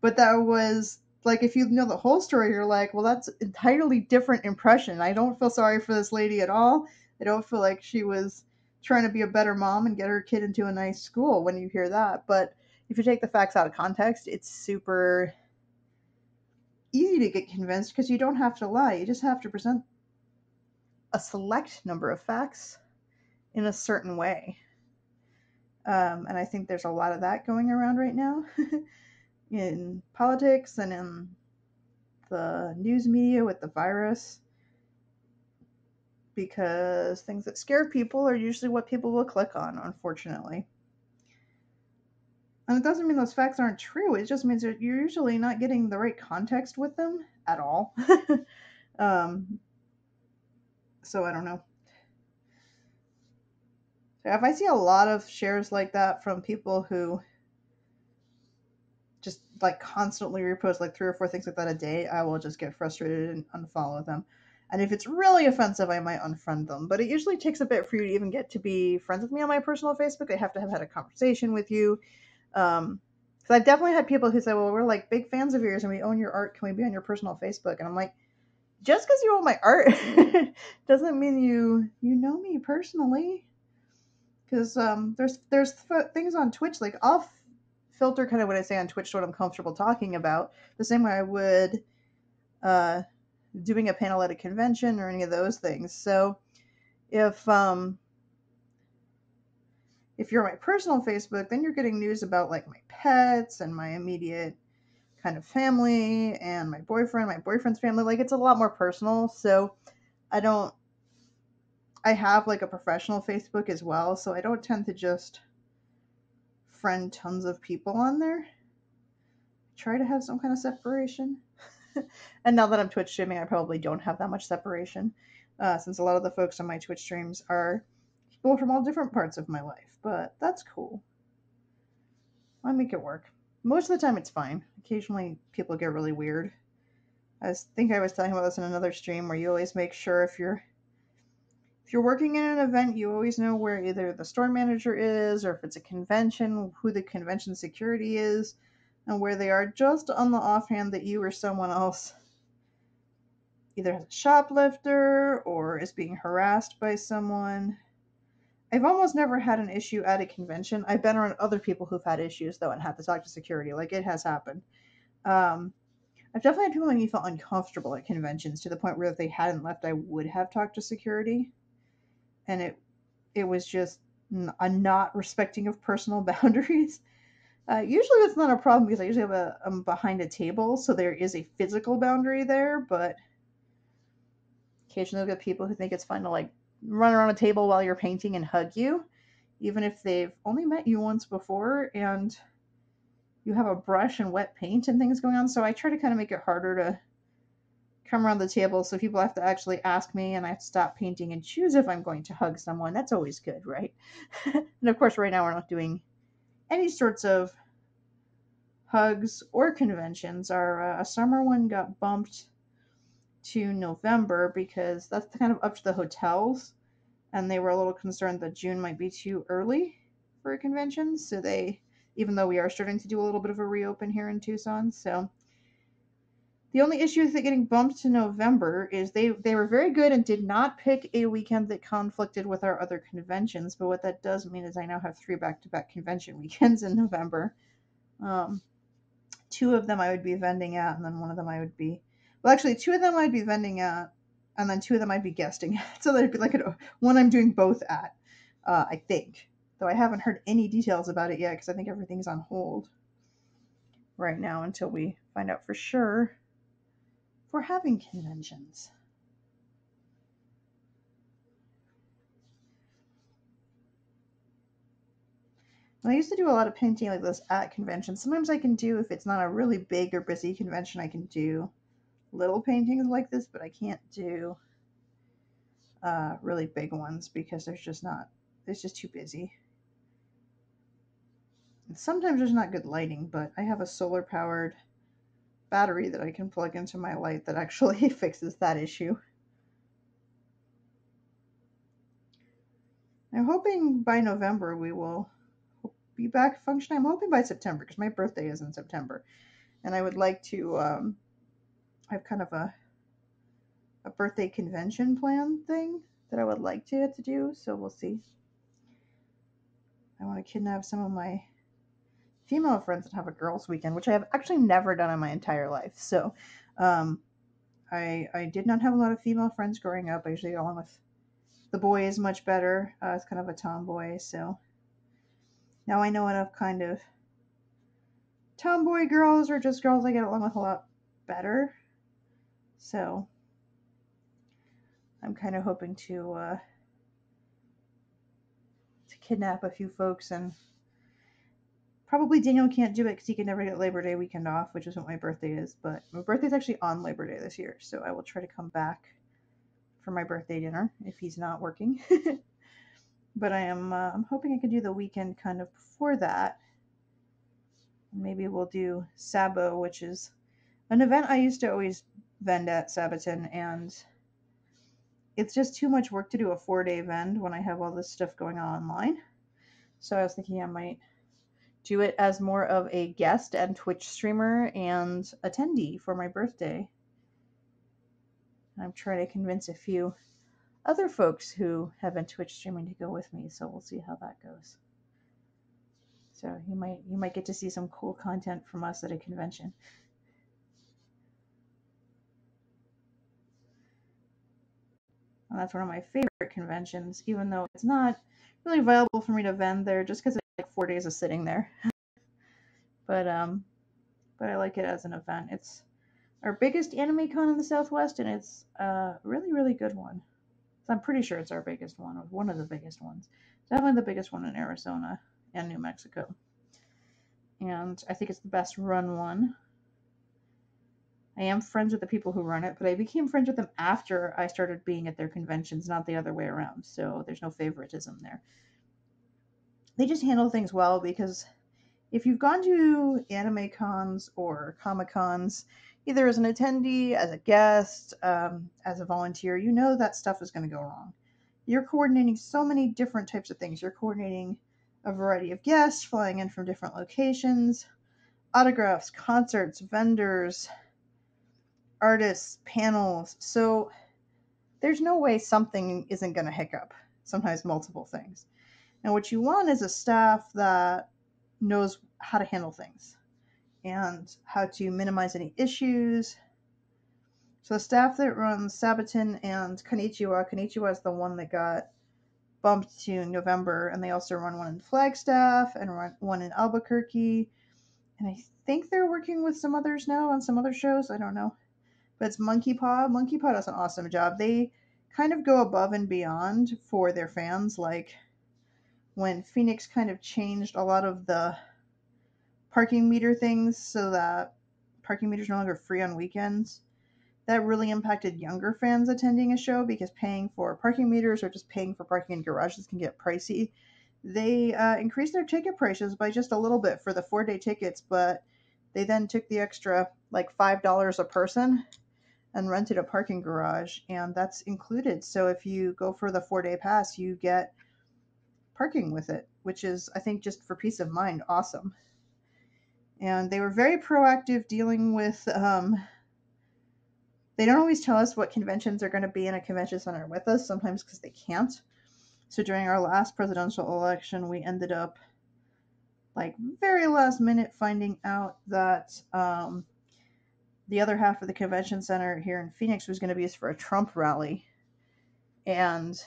But that was like if you know the whole story, you're like, well, that's entirely different impression. I don't feel sorry for this lady at all. I don't feel like she was trying to be a better mom and get her kid into a nice school when you hear that. But if you take the facts out of context, it's super easy to get convinced because you don't have to lie. You just have to present a select number of facts in a certain way. Um, and I think there's a lot of that going around right now in politics and in the news media with the virus because things that scare people are usually what people will click on, unfortunately. And it doesn't mean those facts aren't true. It just means that you're usually not getting the right context with them at all. um, so I don't know. So if I see a lot of shares like that from people who just like constantly repost like three or four things like that a day, I will just get frustrated and unfollow them. And if it's really offensive, I might unfriend them. But it usually takes a bit for you to even get to be friends with me on my personal Facebook. I have to have had a conversation with you. Um, because I've definitely had people who say, "Well, we're like big fans of yours and we own your art. Can we be on your personal Facebook?" And I'm like, just because you own my art doesn't mean you you know me personally. Because um, there's there's things on Twitch like I'll f- filter kind of what I say on Twitch to what I'm comfortable talking about, the same way I would uh, doing a panel at a convention or any of those things. So if um if you're on my personal Facebook, then you're getting news about like my pets and my immediate kind of family and my boyfriend, my boyfriend's family. Like it's a lot more personal. So I don't I have like a professional Facebook as well, so I don't tend to just friend tons of people on there. try to have some kind of separation. and now that I'm Twitch streaming, I probably don't have that much separation, uh, since a lot of the folks on my Twitch streams are people from all different parts of my life. But that's cool. I make it work. Most of the time, it's fine. Occasionally, people get really weird. I think I was talking about this in another stream where you always make sure if you're if you're working in an event, you always know where either the store manager is, or if it's a convention, who the convention security is, and where they are just on the offhand that you or someone else either has a shoplifter or is being harassed by someone. I've almost never had an issue at a convention. I've been around other people who've had issues though and had to talk to security. Like it has happened. Um, I've definitely had people make me feel uncomfortable at conventions to the point where if they hadn't left, I would have talked to security, and it it was just a not respecting of personal boundaries. Uh, usually that's not a problem because I usually have a I'm behind a table, so there is a physical boundary there. But occasionally, got people who think it's fun to like run around a table while you're painting and hug you, even if they've only met you once before and you have a brush and wet paint and things going on. So I try to kind of make it harder to come around the table so people have to actually ask me and I have to stop painting and choose if I'm going to hug someone. That's always good, right? and of course, right now we're not doing any sorts of hugs or conventions. Our uh, summer one got bumped to November because that's kind of up to the hotels and they were a little concerned that June might be too early for a convention. So they, even though we are starting to do a little bit of a reopen here in Tucson, so the only issue with it getting bumped to November is they they were very good and did not pick a weekend that conflicted with our other conventions. But what that does mean is I now have three back-to-back convention weekends in November. Um, two of them I would be vending at, and then one of them I would be well, actually, two of them I'd be vending at, and then two of them I'd be guesting at. So there'd be like a, one I'm doing both at, uh, I think. Though I haven't heard any details about it yet because I think everything's on hold right now until we find out for sure for having conventions. I used to do a lot of painting like this at conventions. Sometimes I can do, if it's not a really big or busy convention, I can do little paintings like this, but I can't do uh, really big ones because there's just not, it's just too busy. And sometimes there's not good lighting, but I have a solar powered battery that I can plug into my light that actually fixes that issue. I'm hoping by November we will be back functioning. I'm hoping by September because my birthday is in September. And I would like to um, have kind of a a birthday convention plan thing that I would like to, to do. So we'll see. I want to kidnap some of my female friends and have a girls' weekend, which I have actually never done in my entire life. So, um, I I did not have a lot of female friends growing up. I usually got along with the boys much better. Uh, it's kind of a tomboy, so now I know enough kind of tomboy girls or just girls I get along with a lot better. So I'm kind of hoping to uh, to kidnap a few folks and Probably Daniel can't do it because he can never get Labor Day weekend off, which is what my birthday is. But my birthday's actually on Labor Day this year, so I will try to come back for my birthday dinner if he's not working. but I am uh, I'm hoping I can do the weekend kind of before that. Maybe we'll do Sabo, which is an event I used to always vend at Saboten, and it's just too much work to do a four day vend when I have all this stuff going on online. So I was thinking I might do it as more of a guest and Twitch streamer and attendee for my birthday. I'm trying to convince a few other folks who have been Twitch streaming to go with me, so we'll see how that goes. So you might you might get to see some cool content from us at a convention. And that's one of my favorite conventions, even though it's not really viable for me to vend there just because like four days of sitting there. but um, but I like it as an event. It's our biggest anime con in the Southwest, and it's a really really good one. So I'm pretty sure it's our biggest one, or one of the biggest ones. Definitely the biggest one in Arizona and New Mexico. And I think it's the best run one. I am friends with the people who run it, but I became friends with them after I started being at their conventions, not the other way around. So there's no favoritism there they just handle things well because if you've gone to anime cons or comic cons, either as an attendee, as a guest, um, as a volunteer, you know that stuff is going to go wrong. You're coordinating so many different types of things. You're coordinating a variety of guests flying in from different locations, autographs, concerts, vendors, artists, panels. So there's no way something isn't going to hiccup, sometimes multiple things. And what you want is a staff that knows how to handle things and how to minimize any issues. So the staff that runs Saboten and Con-Nichiwa, Con-Nichiwa is the one that got bumped to November, and they also run one in Flagstaff and run one in Albuquerque. And I think they're working with some others now on some other shows. I don't know. But it's Monkey Paw. Monkey Paw does an awesome job. They kind of go above and beyond for their fans. Like when Phoenix kind of changed a lot of the parking meter things so that parking meters no longer free on weekends. That really impacted younger fans attending a show because paying for parking meters or just paying for parking in garages can get pricey. They uh, increased their ticket prices by just a little bit for the four day tickets, but they then took the extra like $5 a person and rented a parking garage, and that's included. So if you go for the four day pass, you get parking with it, which is, I think, just for peace of mind, awesome. And they were very proactive dealing with. Um, they don't always tell us what conventions are going to be in a convention center with us, sometimes because they can't. So during our last presidential election, we ended up, like, very last minute finding out that um, the other half of the convention center here in Phoenix was going to be used for a Trump rally. And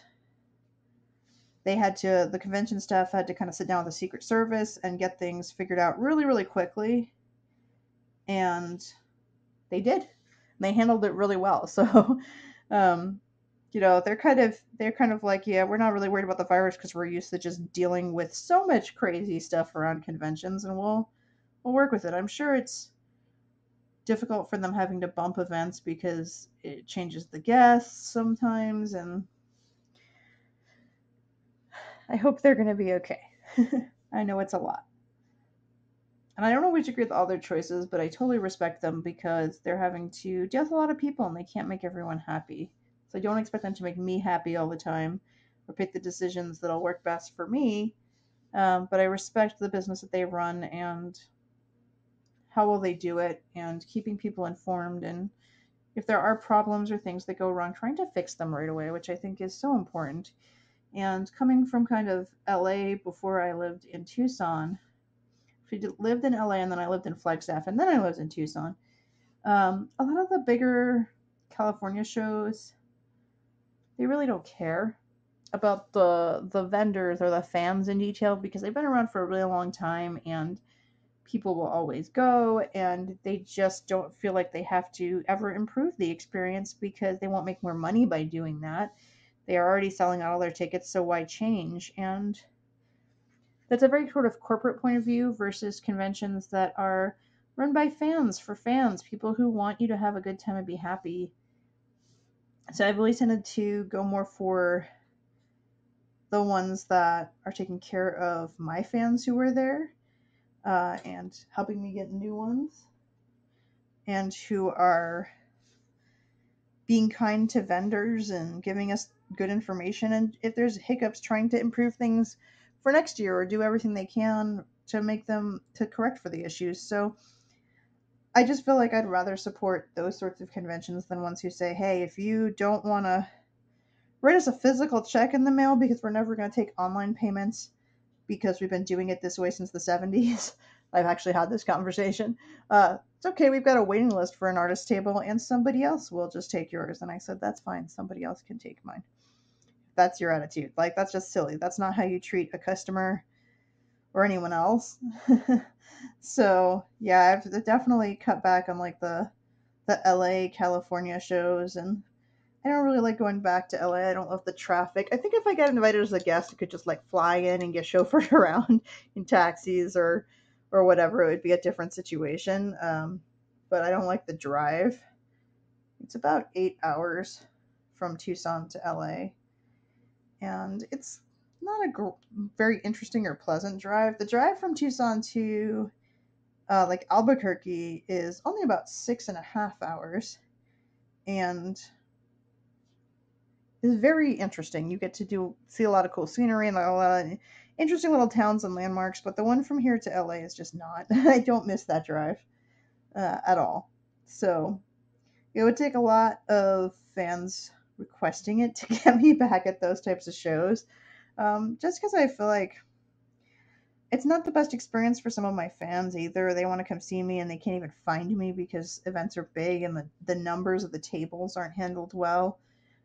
they had to, the convention staff had to kind of sit down with the Secret Service and get things figured out really, really quickly. And they did. they handled it really well. So, um, you know, they're kind of they're kind of like, yeah, we're not really worried about the virus because we're used to just dealing with so much crazy stuff around conventions, and we'll we'll work with it. I'm sure it's difficult for them having to bump events because it changes the guests sometimes and I hope they're going to be okay. I know it's a lot. And I don't always agree with all their choices, but I totally respect them because they're having to deal with a lot of people and they can't make everyone happy. So I don't expect them to make me happy all the time or pick the decisions that'll work best for me. Um, but I respect the business that they run and how will they do it and keeping people informed and if there are problems or things that go wrong trying to fix them right away which i think is so important and coming from kind of la before i lived in tucson I lived in la and then i lived in flagstaff and then i lived in tucson um, a lot of the bigger california shows they really don't care about the the vendors or the fans in detail because they've been around for a really long time and people will always go and they just don't feel like they have to ever improve the experience because they won't make more money by doing that. They are already selling out all their tickets, so why change? And that's a very sort of corporate point of view versus conventions that are run by fans for fans, people who want you to have a good time and be happy. So I've always tended to go more for the ones that are taking care of my fans who are there uh, and helping me get new ones, and who are being kind to vendors and giving us good information. And if there's hiccups, trying to improve things for next year or do everything they can to make them to correct for the issues. So I just feel like I'd rather support those sorts of conventions than ones who say, hey, if you don't want to write us a physical check in the mail because we're never going to take online payments because we've been doing it this way since the 70s. I've actually had this conversation. Uh, it's okay, we've got a waiting list for an artist table, and somebody else will just take yours. And I said, that's fine, somebody else can take mine. That's your attitude. Like, that's just silly. That's not how you treat a customer or anyone else. so, yeah, I've definitely cut back on like the the LA, California shows and I don't really like going back to LA. I don't love the traffic. I think if I get invited as a guest, I could just like fly in and get chauffeured around in taxis or or whatever. It would be a different situation. Um, but I don't like the drive. It's about eight hours from Tucson to LA, and it's not a gr- very interesting or pleasant drive. The drive from Tucson to uh, like Albuquerque is only about six and a half hours, and is very interesting. You get to do see a lot of cool scenery and a lot of interesting little towns and landmarks. But the one from here to LA is just not. I don't miss that drive uh, at all. So it would take a lot of fans requesting it to get me back at those types of shows. Um, just because I feel like it's not the best experience for some of my fans either. They want to come see me and they can't even find me because events are big and the, the numbers of the tables aren't handled well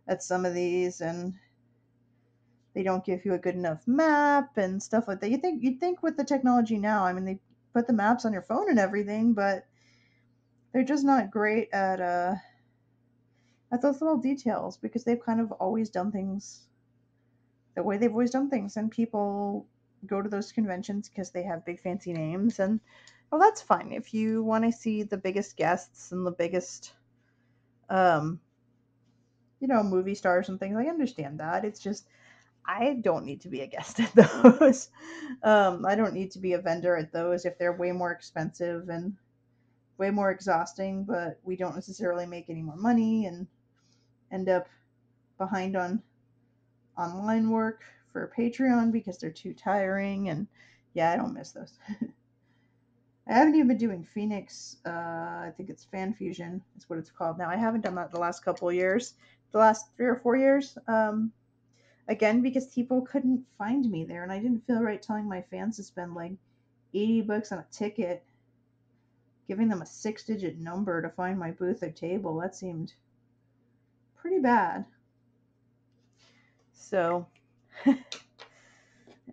at some of these and they don't give you a good enough map and stuff like that. You think you'd think with the technology now, I mean they put the maps on your phone and everything, but they're just not great at uh at those little details because they've kind of always done things the way they've always done things and people go to those conventions because they have big fancy names and well, that's fine. If you want to see the biggest guests and the biggest, um, you know, movie stars and things, I understand that. It's just, I don't need to be a guest at those. um, I don't need to be a vendor at those if they're way more expensive and way more exhausting, but we don't necessarily make any more money and end up behind on online work for Patreon because they're too tiring. And yeah, I don't miss those. I haven't even been doing Phoenix. Uh, I think it's Fan Fusion is what it's called now. I haven't done that the last couple years, the last three or four years. Um, again, because people couldn't find me there, and I didn't feel right telling my fans to spend like 80 bucks on a ticket, giving them a six-digit number to find my booth or table. That seemed pretty bad. So.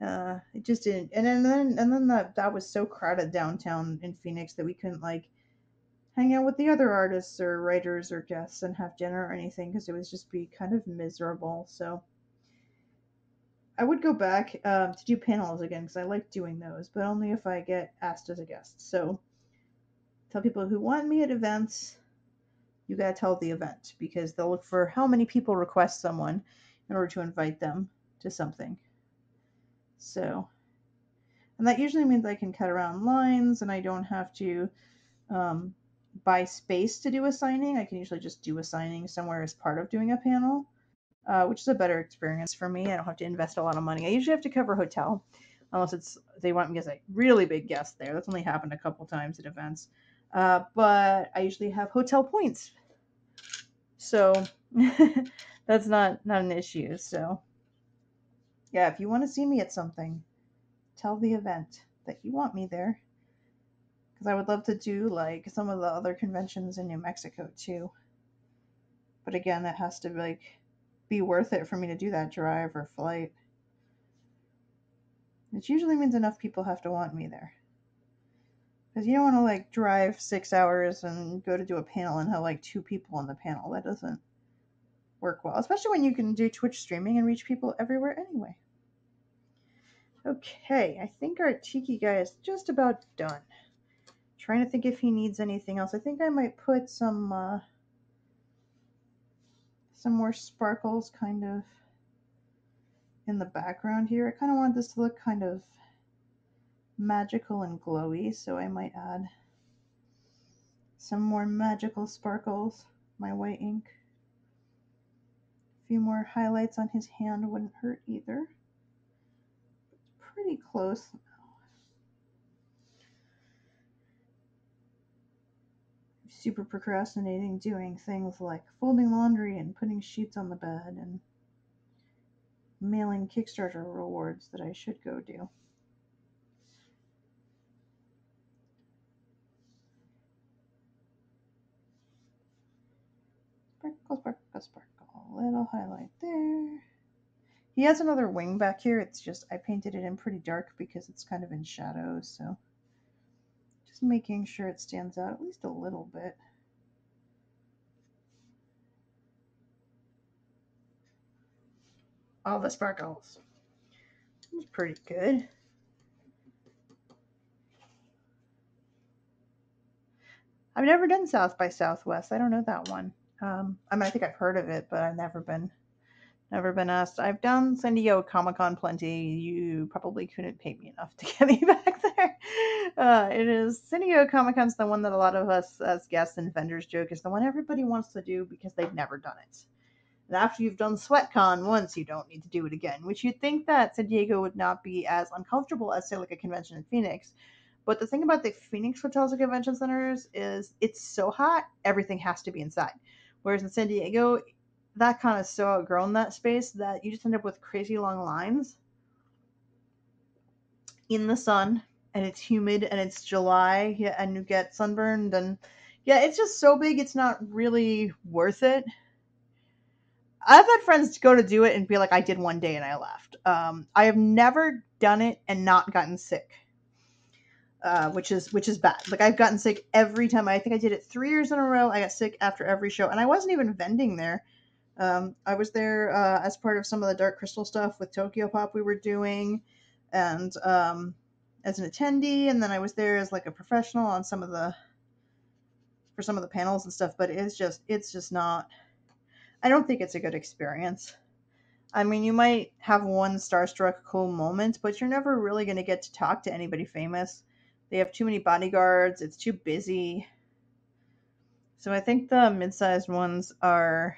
uh, it just didn't. And then, and then that that was so crowded downtown in Phoenix that we couldn't like hang out with the other artists or writers or guests and have dinner or anything because it was just be kind of miserable. So I would go back um, to do panels again because I like doing those, but only if I get asked as a guest. So tell people who want me at events, you gotta tell the event because they'll look for how many people request someone in order to invite them to something. So, and that usually means I can cut around lines and I don't have to um, buy space to do a signing. I can usually just do a signing somewhere as part of doing a panel, uh, which is a better experience for me. I don't have to invest a lot of money. I usually have to cover hotel unless it's they want me as a really big guest there. That's only happened a couple times at events. Uh, but I usually have hotel points. So that's not not an issue. So yeah, if you want to see me at something, tell the event that you want me there. Because I would love to do like some of the other conventions in New Mexico too. But again, it has to like be worth it for me to do that drive or flight. It usually means enough people have to want me there. Because you don't want to like drive six hours and go to do a panel and have like two people on the panel. That doesn't work well, especially when you can do Twitch streaming and reach people everywhere anyway. Okay, I think our tiki guy is just about done. Trying to think if he needs anything else. I think I might put some uh, some more sparkles kind of in the background here. I kind of want this to look kind of magical and glowy, so I might add some more magical sparkles, my white ink. A few more highlights on his hand wouldn't hurt either pretty close super procrastinating doing things like folding laundry and putting sheets on the bed and mailing Kickstarter rewards that I should go do. Sparkle, sparkle, sparkle. Little highlight there. He has another wing back here. It's just, I painted it in pretty dark because it's kind of in shadow, so just making sure it stands out at least a little bit. All the sparkles. It's pretty good. I've never done South by Southwest. I don't know that one. Um, I mean, I think I've heard of it, but I've never been Never been asked. I've done San Diego Comic Con plenty. You probably couldn't pay me enough to get me back there. Uh, it is San Diego Comic Con's the one that a lot of us as guests and vendors joke is the one everybody wants to do because they've never done it. And after you've done SweatCon once, you don't need to do it again. Which you'd think that San Diego would not be as uncomfortable as say like a convention in Phoenix. But the thing about the Phoenix hotels and convention centers is it's so hot, everything has to be inside. Whereas in San Diego, that kind of so outgrown that space that you just end up with crazy long lines in the sun and it's humid and it's July and you get sunburned and yeah, it's just so big it's not really worth it. I've had friends go to do it and be like, I did one day and I left. Um, I have never done it and not gotten sick. Uh, which is which is bad. Like I've gotten sick every time. I think I did it three years in a row. I got sick after every show, and I wasn't even vending there. Um, I was there uh, as part of some of the Dark Crystal stuff with Tokyopop we were doing, and um, as an attendee, and then I was there as like a professional on some of the for some of the panels and stuff. But it's just it's just not. I don't think it's a good experience. I mean, you might have one starstruck cool moment, but you're never really going to get to talk to anybody famous. They have too many bodyguards. It's too busy. So I think the mid-sized ones are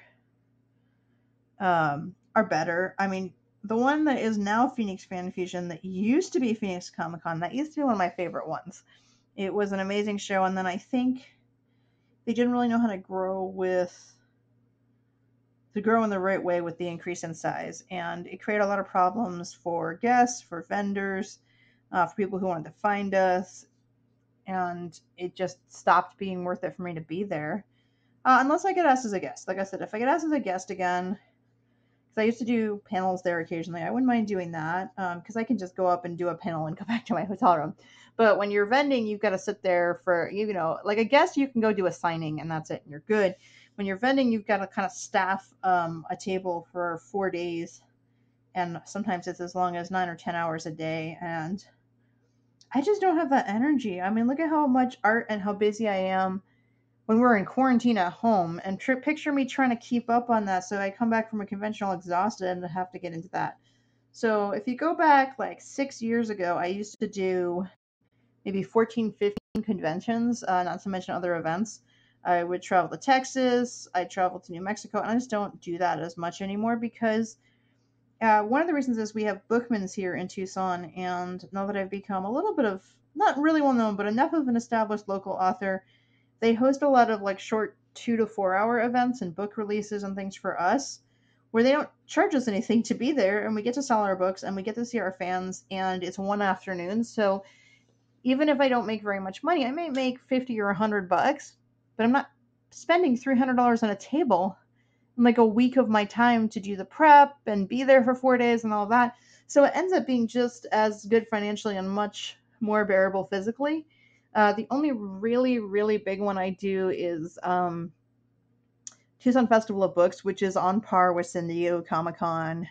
um, are better. I mean, the one that is now Phoenix Fan Fusion that used to be Phoenix Comic Con, that used to be one of my favorite ones. It was an amazing show, and then I think they didn't really know how to grow with to grow in the right way with the increase in size, and it created a lot of problems for guests, for vendors, uh, for people who wanted to find us, and it just stopped being worth it for me to be there. Uh, unless I get asked as a guest. Like I said, if I get asked as a guest again, because I used to do panels there occasionally. I wouldn't mind doing that because um, I can just go up and do a panel and go back to my hotel room. But when you're vending, you've got to sit there for you know, like a guest, you can go do a signing and that's it, and you're good. When you're vending, you've got to kind of staff um, a table for four days, and sometimes it's as long as nine or ten hours a day. And I just don't have that energy. I mean, look at how much art and how busy I am when we're in quarantine at home and tri- picture me trying to keep up on that so i come back from a conventional exhausted and have to get into that so if you go back like six years ago i used to do maybe 14 15 conventions uh, not to mention other events i would travel to texas I'd travel to new mexico and i just don't do that as much anymore because uh, one of the reasons is we have bookmans here in tucson and now that i've become a little bit of not really well known but enough of an established local author they host a lot of like short two to four hour events and book releases and things for us where they don't charge us anything to be there and we get to sell our books and we get to see our fans and it's one afternoon. So even if i don't make very much money i may make 50 or a 100 bucks but i'm not spending $300 on a table like a week of my time to do the prep and be there for four days and all that so it ends up being just as good financially and much more bearable physically uh, the only really, really big one I do is um, Tucson Festival of Books, which is on par with San Diego Comic Con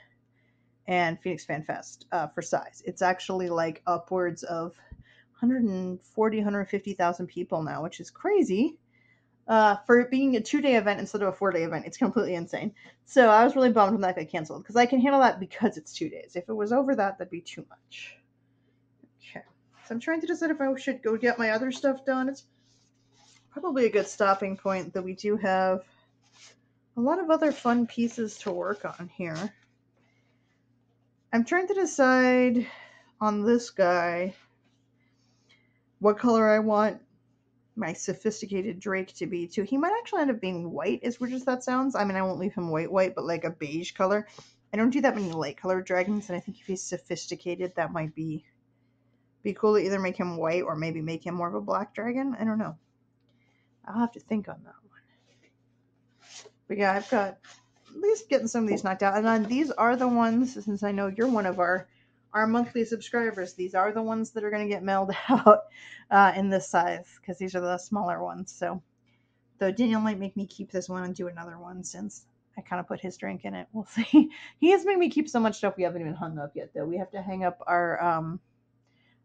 and Phoenix Fan Fest uh, for size. It's actually like upwards of 140, 150,000 people now, which is crazy. Uh, for being a two day event instead of a four day event, it's completely insane. So I was really bummed when that got canceled because I can handle that because it's two days. If it was over that, that'd be too much. Okay. So I'm trying to decide if I should go get my other stuff done. It's probably a good stopping point that we do have a lot of other fun pieces to work on here. I'm trying to decide on this guy what color I want my sophisticated Drake to be too. He might actually end up being white, as weird as that sounds. I mean, I won't leave him white white, but like a beige color. I don't do that many light colored dragons, and I think if he's sophisticated, that might be be cool to either make him white or maybe make him more of a black dragon. I don't know. I'll have to think on that one. But yeah, I've got at least getting some of these knocked out. And then these are the ones, since I know you're one of our our monthly subscribers, these are the ones that are going to get mailed out uh, in this size because these are the smaller ones. So, though Daniel might make me keep this one and do another one since I kind of put his drink in it. We'll see. he has made me keep so much stuff we haven't even hung up yet, though. We have to hang up our um,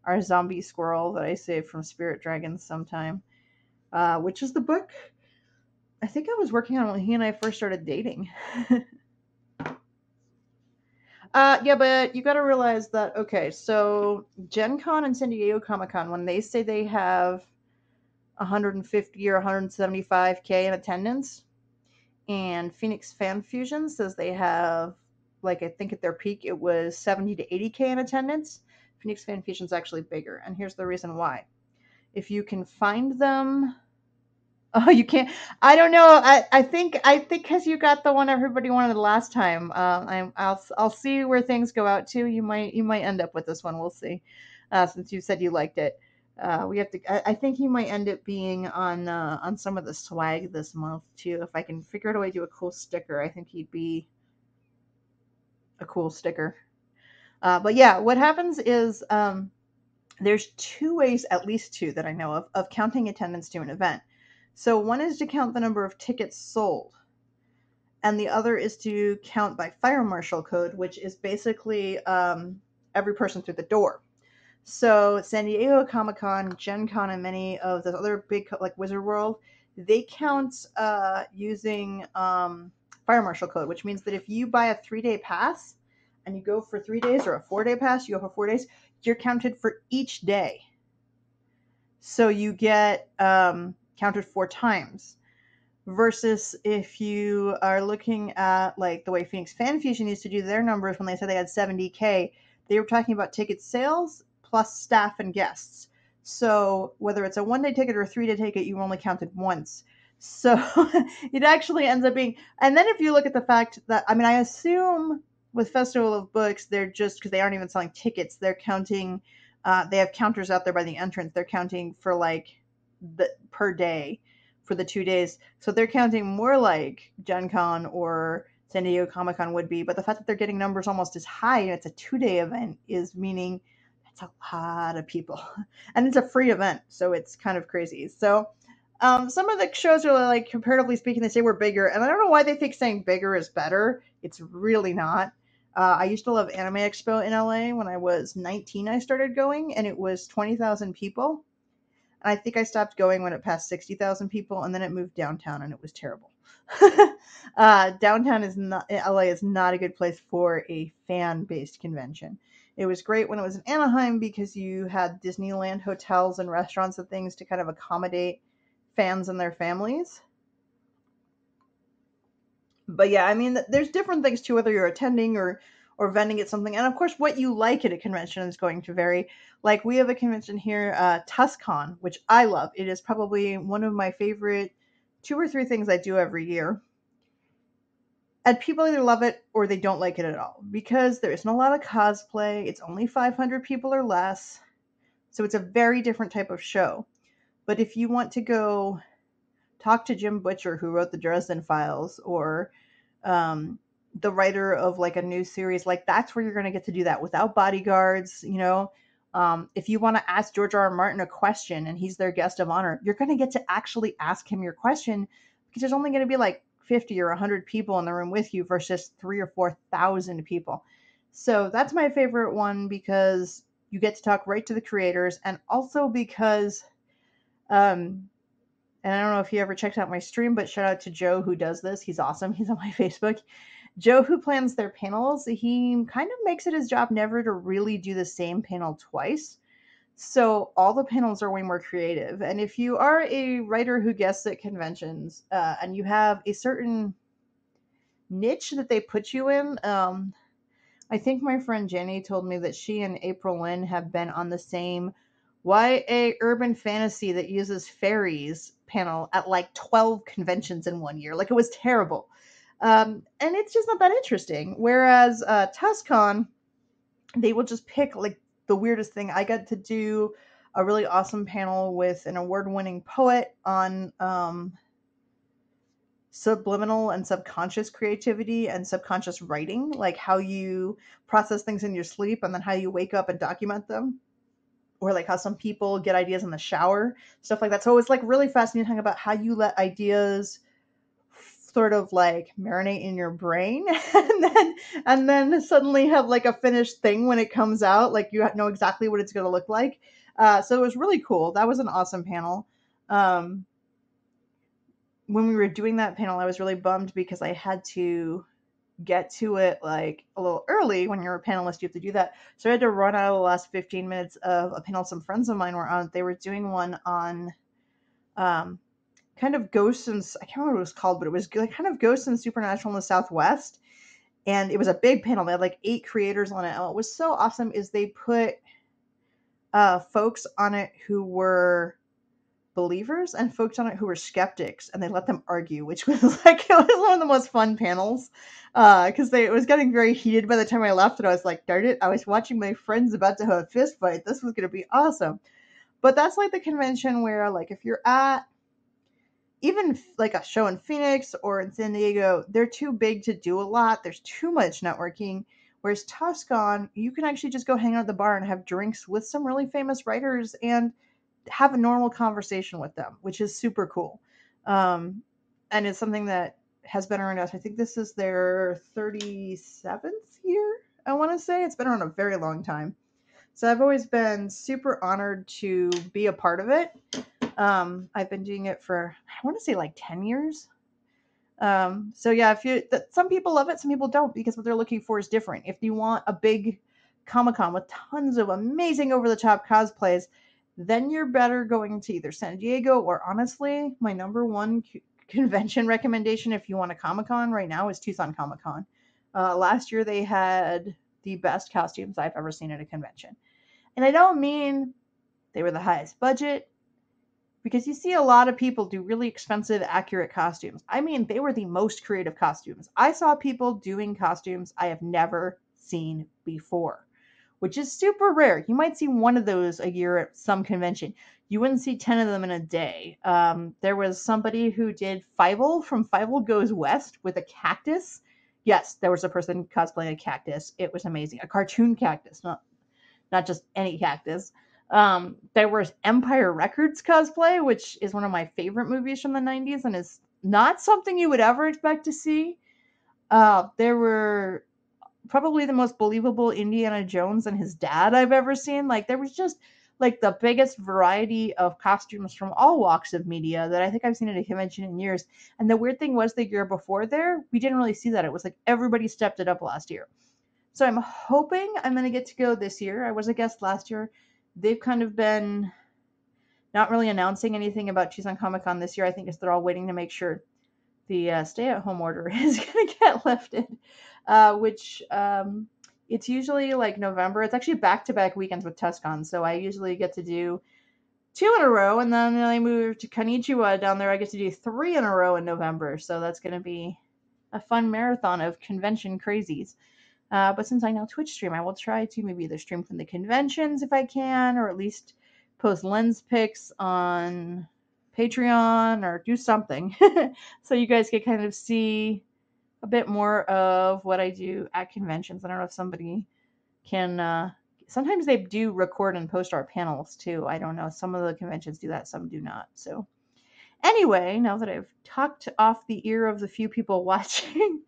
our zombie squirrel that I saved from Spirit Dragons sometime, uh, which is the book I think I was working on when he and I first started dating. uh, yeah, but you got to realize that, okay, so Gen Con and San Diego Comic Con, when they say they have 150 or 175K in attendance, and Phoenix Fan Fusion says they have, like, I think at their peak it was 70 to 80K in attendance Phoenix Fan Fusion is actually bigger, and here's the reason why. If you can find them, oh, you can't. I don't know. I, I think I think because you got the one everybody wanted the last time. Uh, I'm, I'll I'll see where things go out to. You might you might end up with this one. We'll see. Uh, since you said you liked it, uh, we have to. I, I, think he might end up being on uh, on some of the swag this month too. If I can figure out a way to do a cool sticker, I think he'd be a cool sticker. Uh, but yeah, what happens is um, there's two ways, at least two that I know of, of counting attendance to an event. So one is to count the number of tickets sold, and the other is to count by fire marshal code, which is basically um, every person through the door. So San Diego Comic Con, Gen Con, and many of the other big like Wizard World, they count uh, using um, fire marshal code, which means that if you buy a three day pass and you go for three days or a four day pass, you go for four days, you're counted for each day. So you get um, counted four times. Versus if you are looking at like the way Phoenix Fan Fusion used to do their numbers when they said they had 70k, they were talking about ticket sales plus staff and guests. So whether it's a one day ticket or a three day ticket, you only counted once. So it actually ends up being, and then if you look at the fact that, I mean, I assume with Festival of Books, they're just because they aren't even selling tickets, they're counting. Uh, they have counters out there by the entrance. They're counting for like the per day for the two days. So they're counting more like Gen Con or San Diego Comic Con would be. But the fact that they're getting numbers almost as high and it's a two day event is meaning it's a lot of people. And it's a free event. So it's kind of crazy. So um, some of the shows are like, comparatively speaking, they say we're bigger. And I don't know why they think saying bigger is better. It's really not. Uh, I used to love Anime Expo in LA when I was 19. I started going, and it was 20,000 people. And I think I stopped going when it passed 60,000 people, and then it moved downtown, and it was terrible. uh, downtown is not LA is not a good place for a fan based convention. It was great when it was in Anaheim because you had Disneyland hotels and restaurants and things to kind of accommodate fans and their families. But yeah, I mean, there's different things too, whether you're attending or or vending at something, and of course, what you like at a convention is going to vary. Like we have a convention here, uh, TusCon, which I love. It is probably one of my favorite two or three things I do every year. And people either love it or they don't like it at all because there isn't a lot of cosplay. It's only 500 people or less. So it's a very different type of show. But if you want to go talk to Jim Butcher, who wrote the Dresden Files, or um, the writer of like a new series, like that's where you're going to get to do that without bodyguards. You know, um, if you want to ask George R. R. Martin a question and he's their guest of honor, you're going to get to actually ask him your question because there's only going to be like 50 or 100 people in the room with you versus three or 4,000 people. So that's my favorite one because you get to talk right to the creators and also because um, and I don't know if you ever checked out my stream, but shout out to Joe who does this. He's awesome. He's on my Facebook. Joe, who plans their panels, he kind of makes it his job never to really do the same panel twice. So all the panels are way more creative. And if you are a writer who guests at conventions uh, and you have a certain niche that they put you in, um, I think my friend Jenny told me that she and April Lynn have been on the same YA urban fantasy that uses fairies panel at like 12 conventions in one year. Like it was terrible. Um, and it's just not that interesting. Whereas uh, they will just pick like the weirdest thing. I got to do a really awesome panel with an award winning poet on um, subliminal and subconscious creativity and subconscious writing, like how you process things in your sleep and then how you wake up and document them or like how some people get ideas in the shower, stuff like that. So it's like really fascinating about how you let ideas sort of like marinate in your brain and then and then suddenly have like a finished thing when it comes out like you know exactly what it's going to look like. Uh, so it was really cool. That was an awesome panel. Um, when we were doing that panel i was really bummed because i had to get to it like a little early when you're a panelist you have to do that. So i had to run out of the last 15 minutes of a panel some friends of mine were on. They were doing one on um, kind of ghosts and i can't remember what it was called but it was like kind of ghosts and supernatural in the southwest. And it was a big panel they had like eight creators on it. And what was so awesome is they put uh, folks on it who were believers and folks on it who were skeptics and they let them argue which was like it was one of the most fun panels because uh, they it was getting very heated by the time i left and i was like darn it i was watching my friends about to have a fist fight. This was going to be awesome. But that's like the convention where like if you're at even like a show in phoenix or in san diego they're too big to do a lot there's too much networking whereas TusCon, you can actually just go hang out at the bar and have drinks with some really famous writers and have a normal conversation with them, which is super cool. Um, and it's something that has been around us. I think this is their 37th year, I want to say. It's been around a very long time. So I've always been super honored to be a part of it. Um, I've been doing it for I want to say like 10 years. Um, so yeah, if you some people love it, some people don't because what they're looking for is different. If you want a big Comic Con with tons of amazing over the top cosplays, then you're better going to either San Diego or honestly, my number one c- convention recommendation if you want a Comic Con right now is Tucson Comic Con. Uh, last year they had the best costumes I've ever seen at a convention. And I don't mean they were the highest budget because you see a lot of people do really expensive, accurate costumes. I mean, they were the most creative costumes. I saw people doing costumes I have never seen before, which is super rare. You might see one of those a year at some convention. You wouldn't see 10 of them in a day. Um, there was somebody who did Fievel from Fievel Goes West with a cactus. Yes, there was a person cosplaying a cactus. It was amazing. A cartoon cactus, not not just any cactus. Um, there was Empire Records cosplay, which is one of my favorite movies from the 90s and is not something you would ever expect to see. Uh, there were probably the most believable Indiana Jones and his dad I've ever seen. Like, there was just like the biggest variety of costumes from all walks of media that I think I've seen at a convention in years. And the weird thing was the year before there, we didn't really see that. It was like everybody stepped it up last year. So I'm hoping I'm going to get to go this year. I was a guest last year. They've kind of been not really announcing anything about Tucson Comic Con this year. I think it's they're all waiting to make sure the uh, stay-at-home order is going to get lifted, uh, which um, it's usually like November. It's actually back-to-back weekends with TUSCON, so I usually get to do two in a row, and then I move to Con-Nichiwa down there. I get to do three in a row in November, so that's going to be a fun marathon of convention crazies. Uh, but since I now Twitch stream, I will try to maybe either stream from the conventions if I can, or at least post lens pics on Patreon or do something so you guys can kind of see a bit more of what I do at conventions. I don't know if somebody can. Uh, sometimes they do record and post our panels too. I don't know. Some of the conventions do that, some do not. So, anyway, now that I've talked off the ear of the few people watching,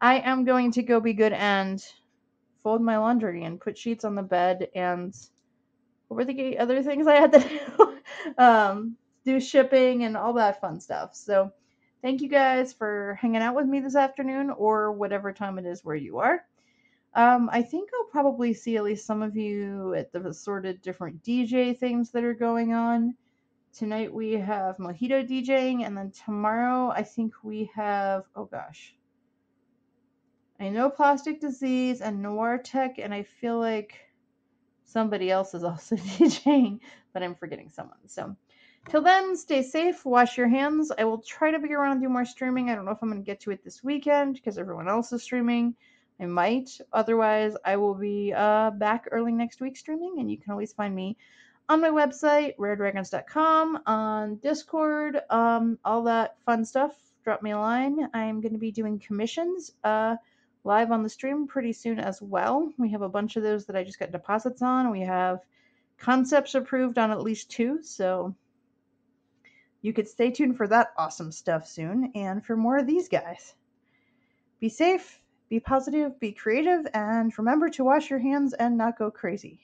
I am going to go be good and fold my laundry and put sheets on the bed and what were the other things I had to do? um, do shipping and all that fun stuff. So, thank you guys for hanging out with me this afternoon or whatever time it is where you are. Um, I think I'll probably see at least some of you at the assorted different DJ things that are going on. Tonight we have Mojito DJing, and then tomorrow I think we have, oh gosh, I know Plastic Disease and Noir Tech, and I feel like somebody else is also DJing, but I'm forgetting someone. So, till then, stay safe, wash your hands. I will try to be around and do more streaming. I don't know if I'm going to get to it this weekend because everyone else is streaming. I might. Otherwise, I will be uh, back early next week streaming, and you can always find me on my website, raredragons.com, on Discord, um, all that fun stuff. Drop me a line. I'm going to be doing commissions. Uh, live on the stream pretty soon as well. We have a bunch of those that I just got deposits on. We have concepts approved on at least two, so you could stay tuned for that awesome stuff soon and for more of these guys. Be safe, be positive, be creative, and remember to wash your hands and not go crazy.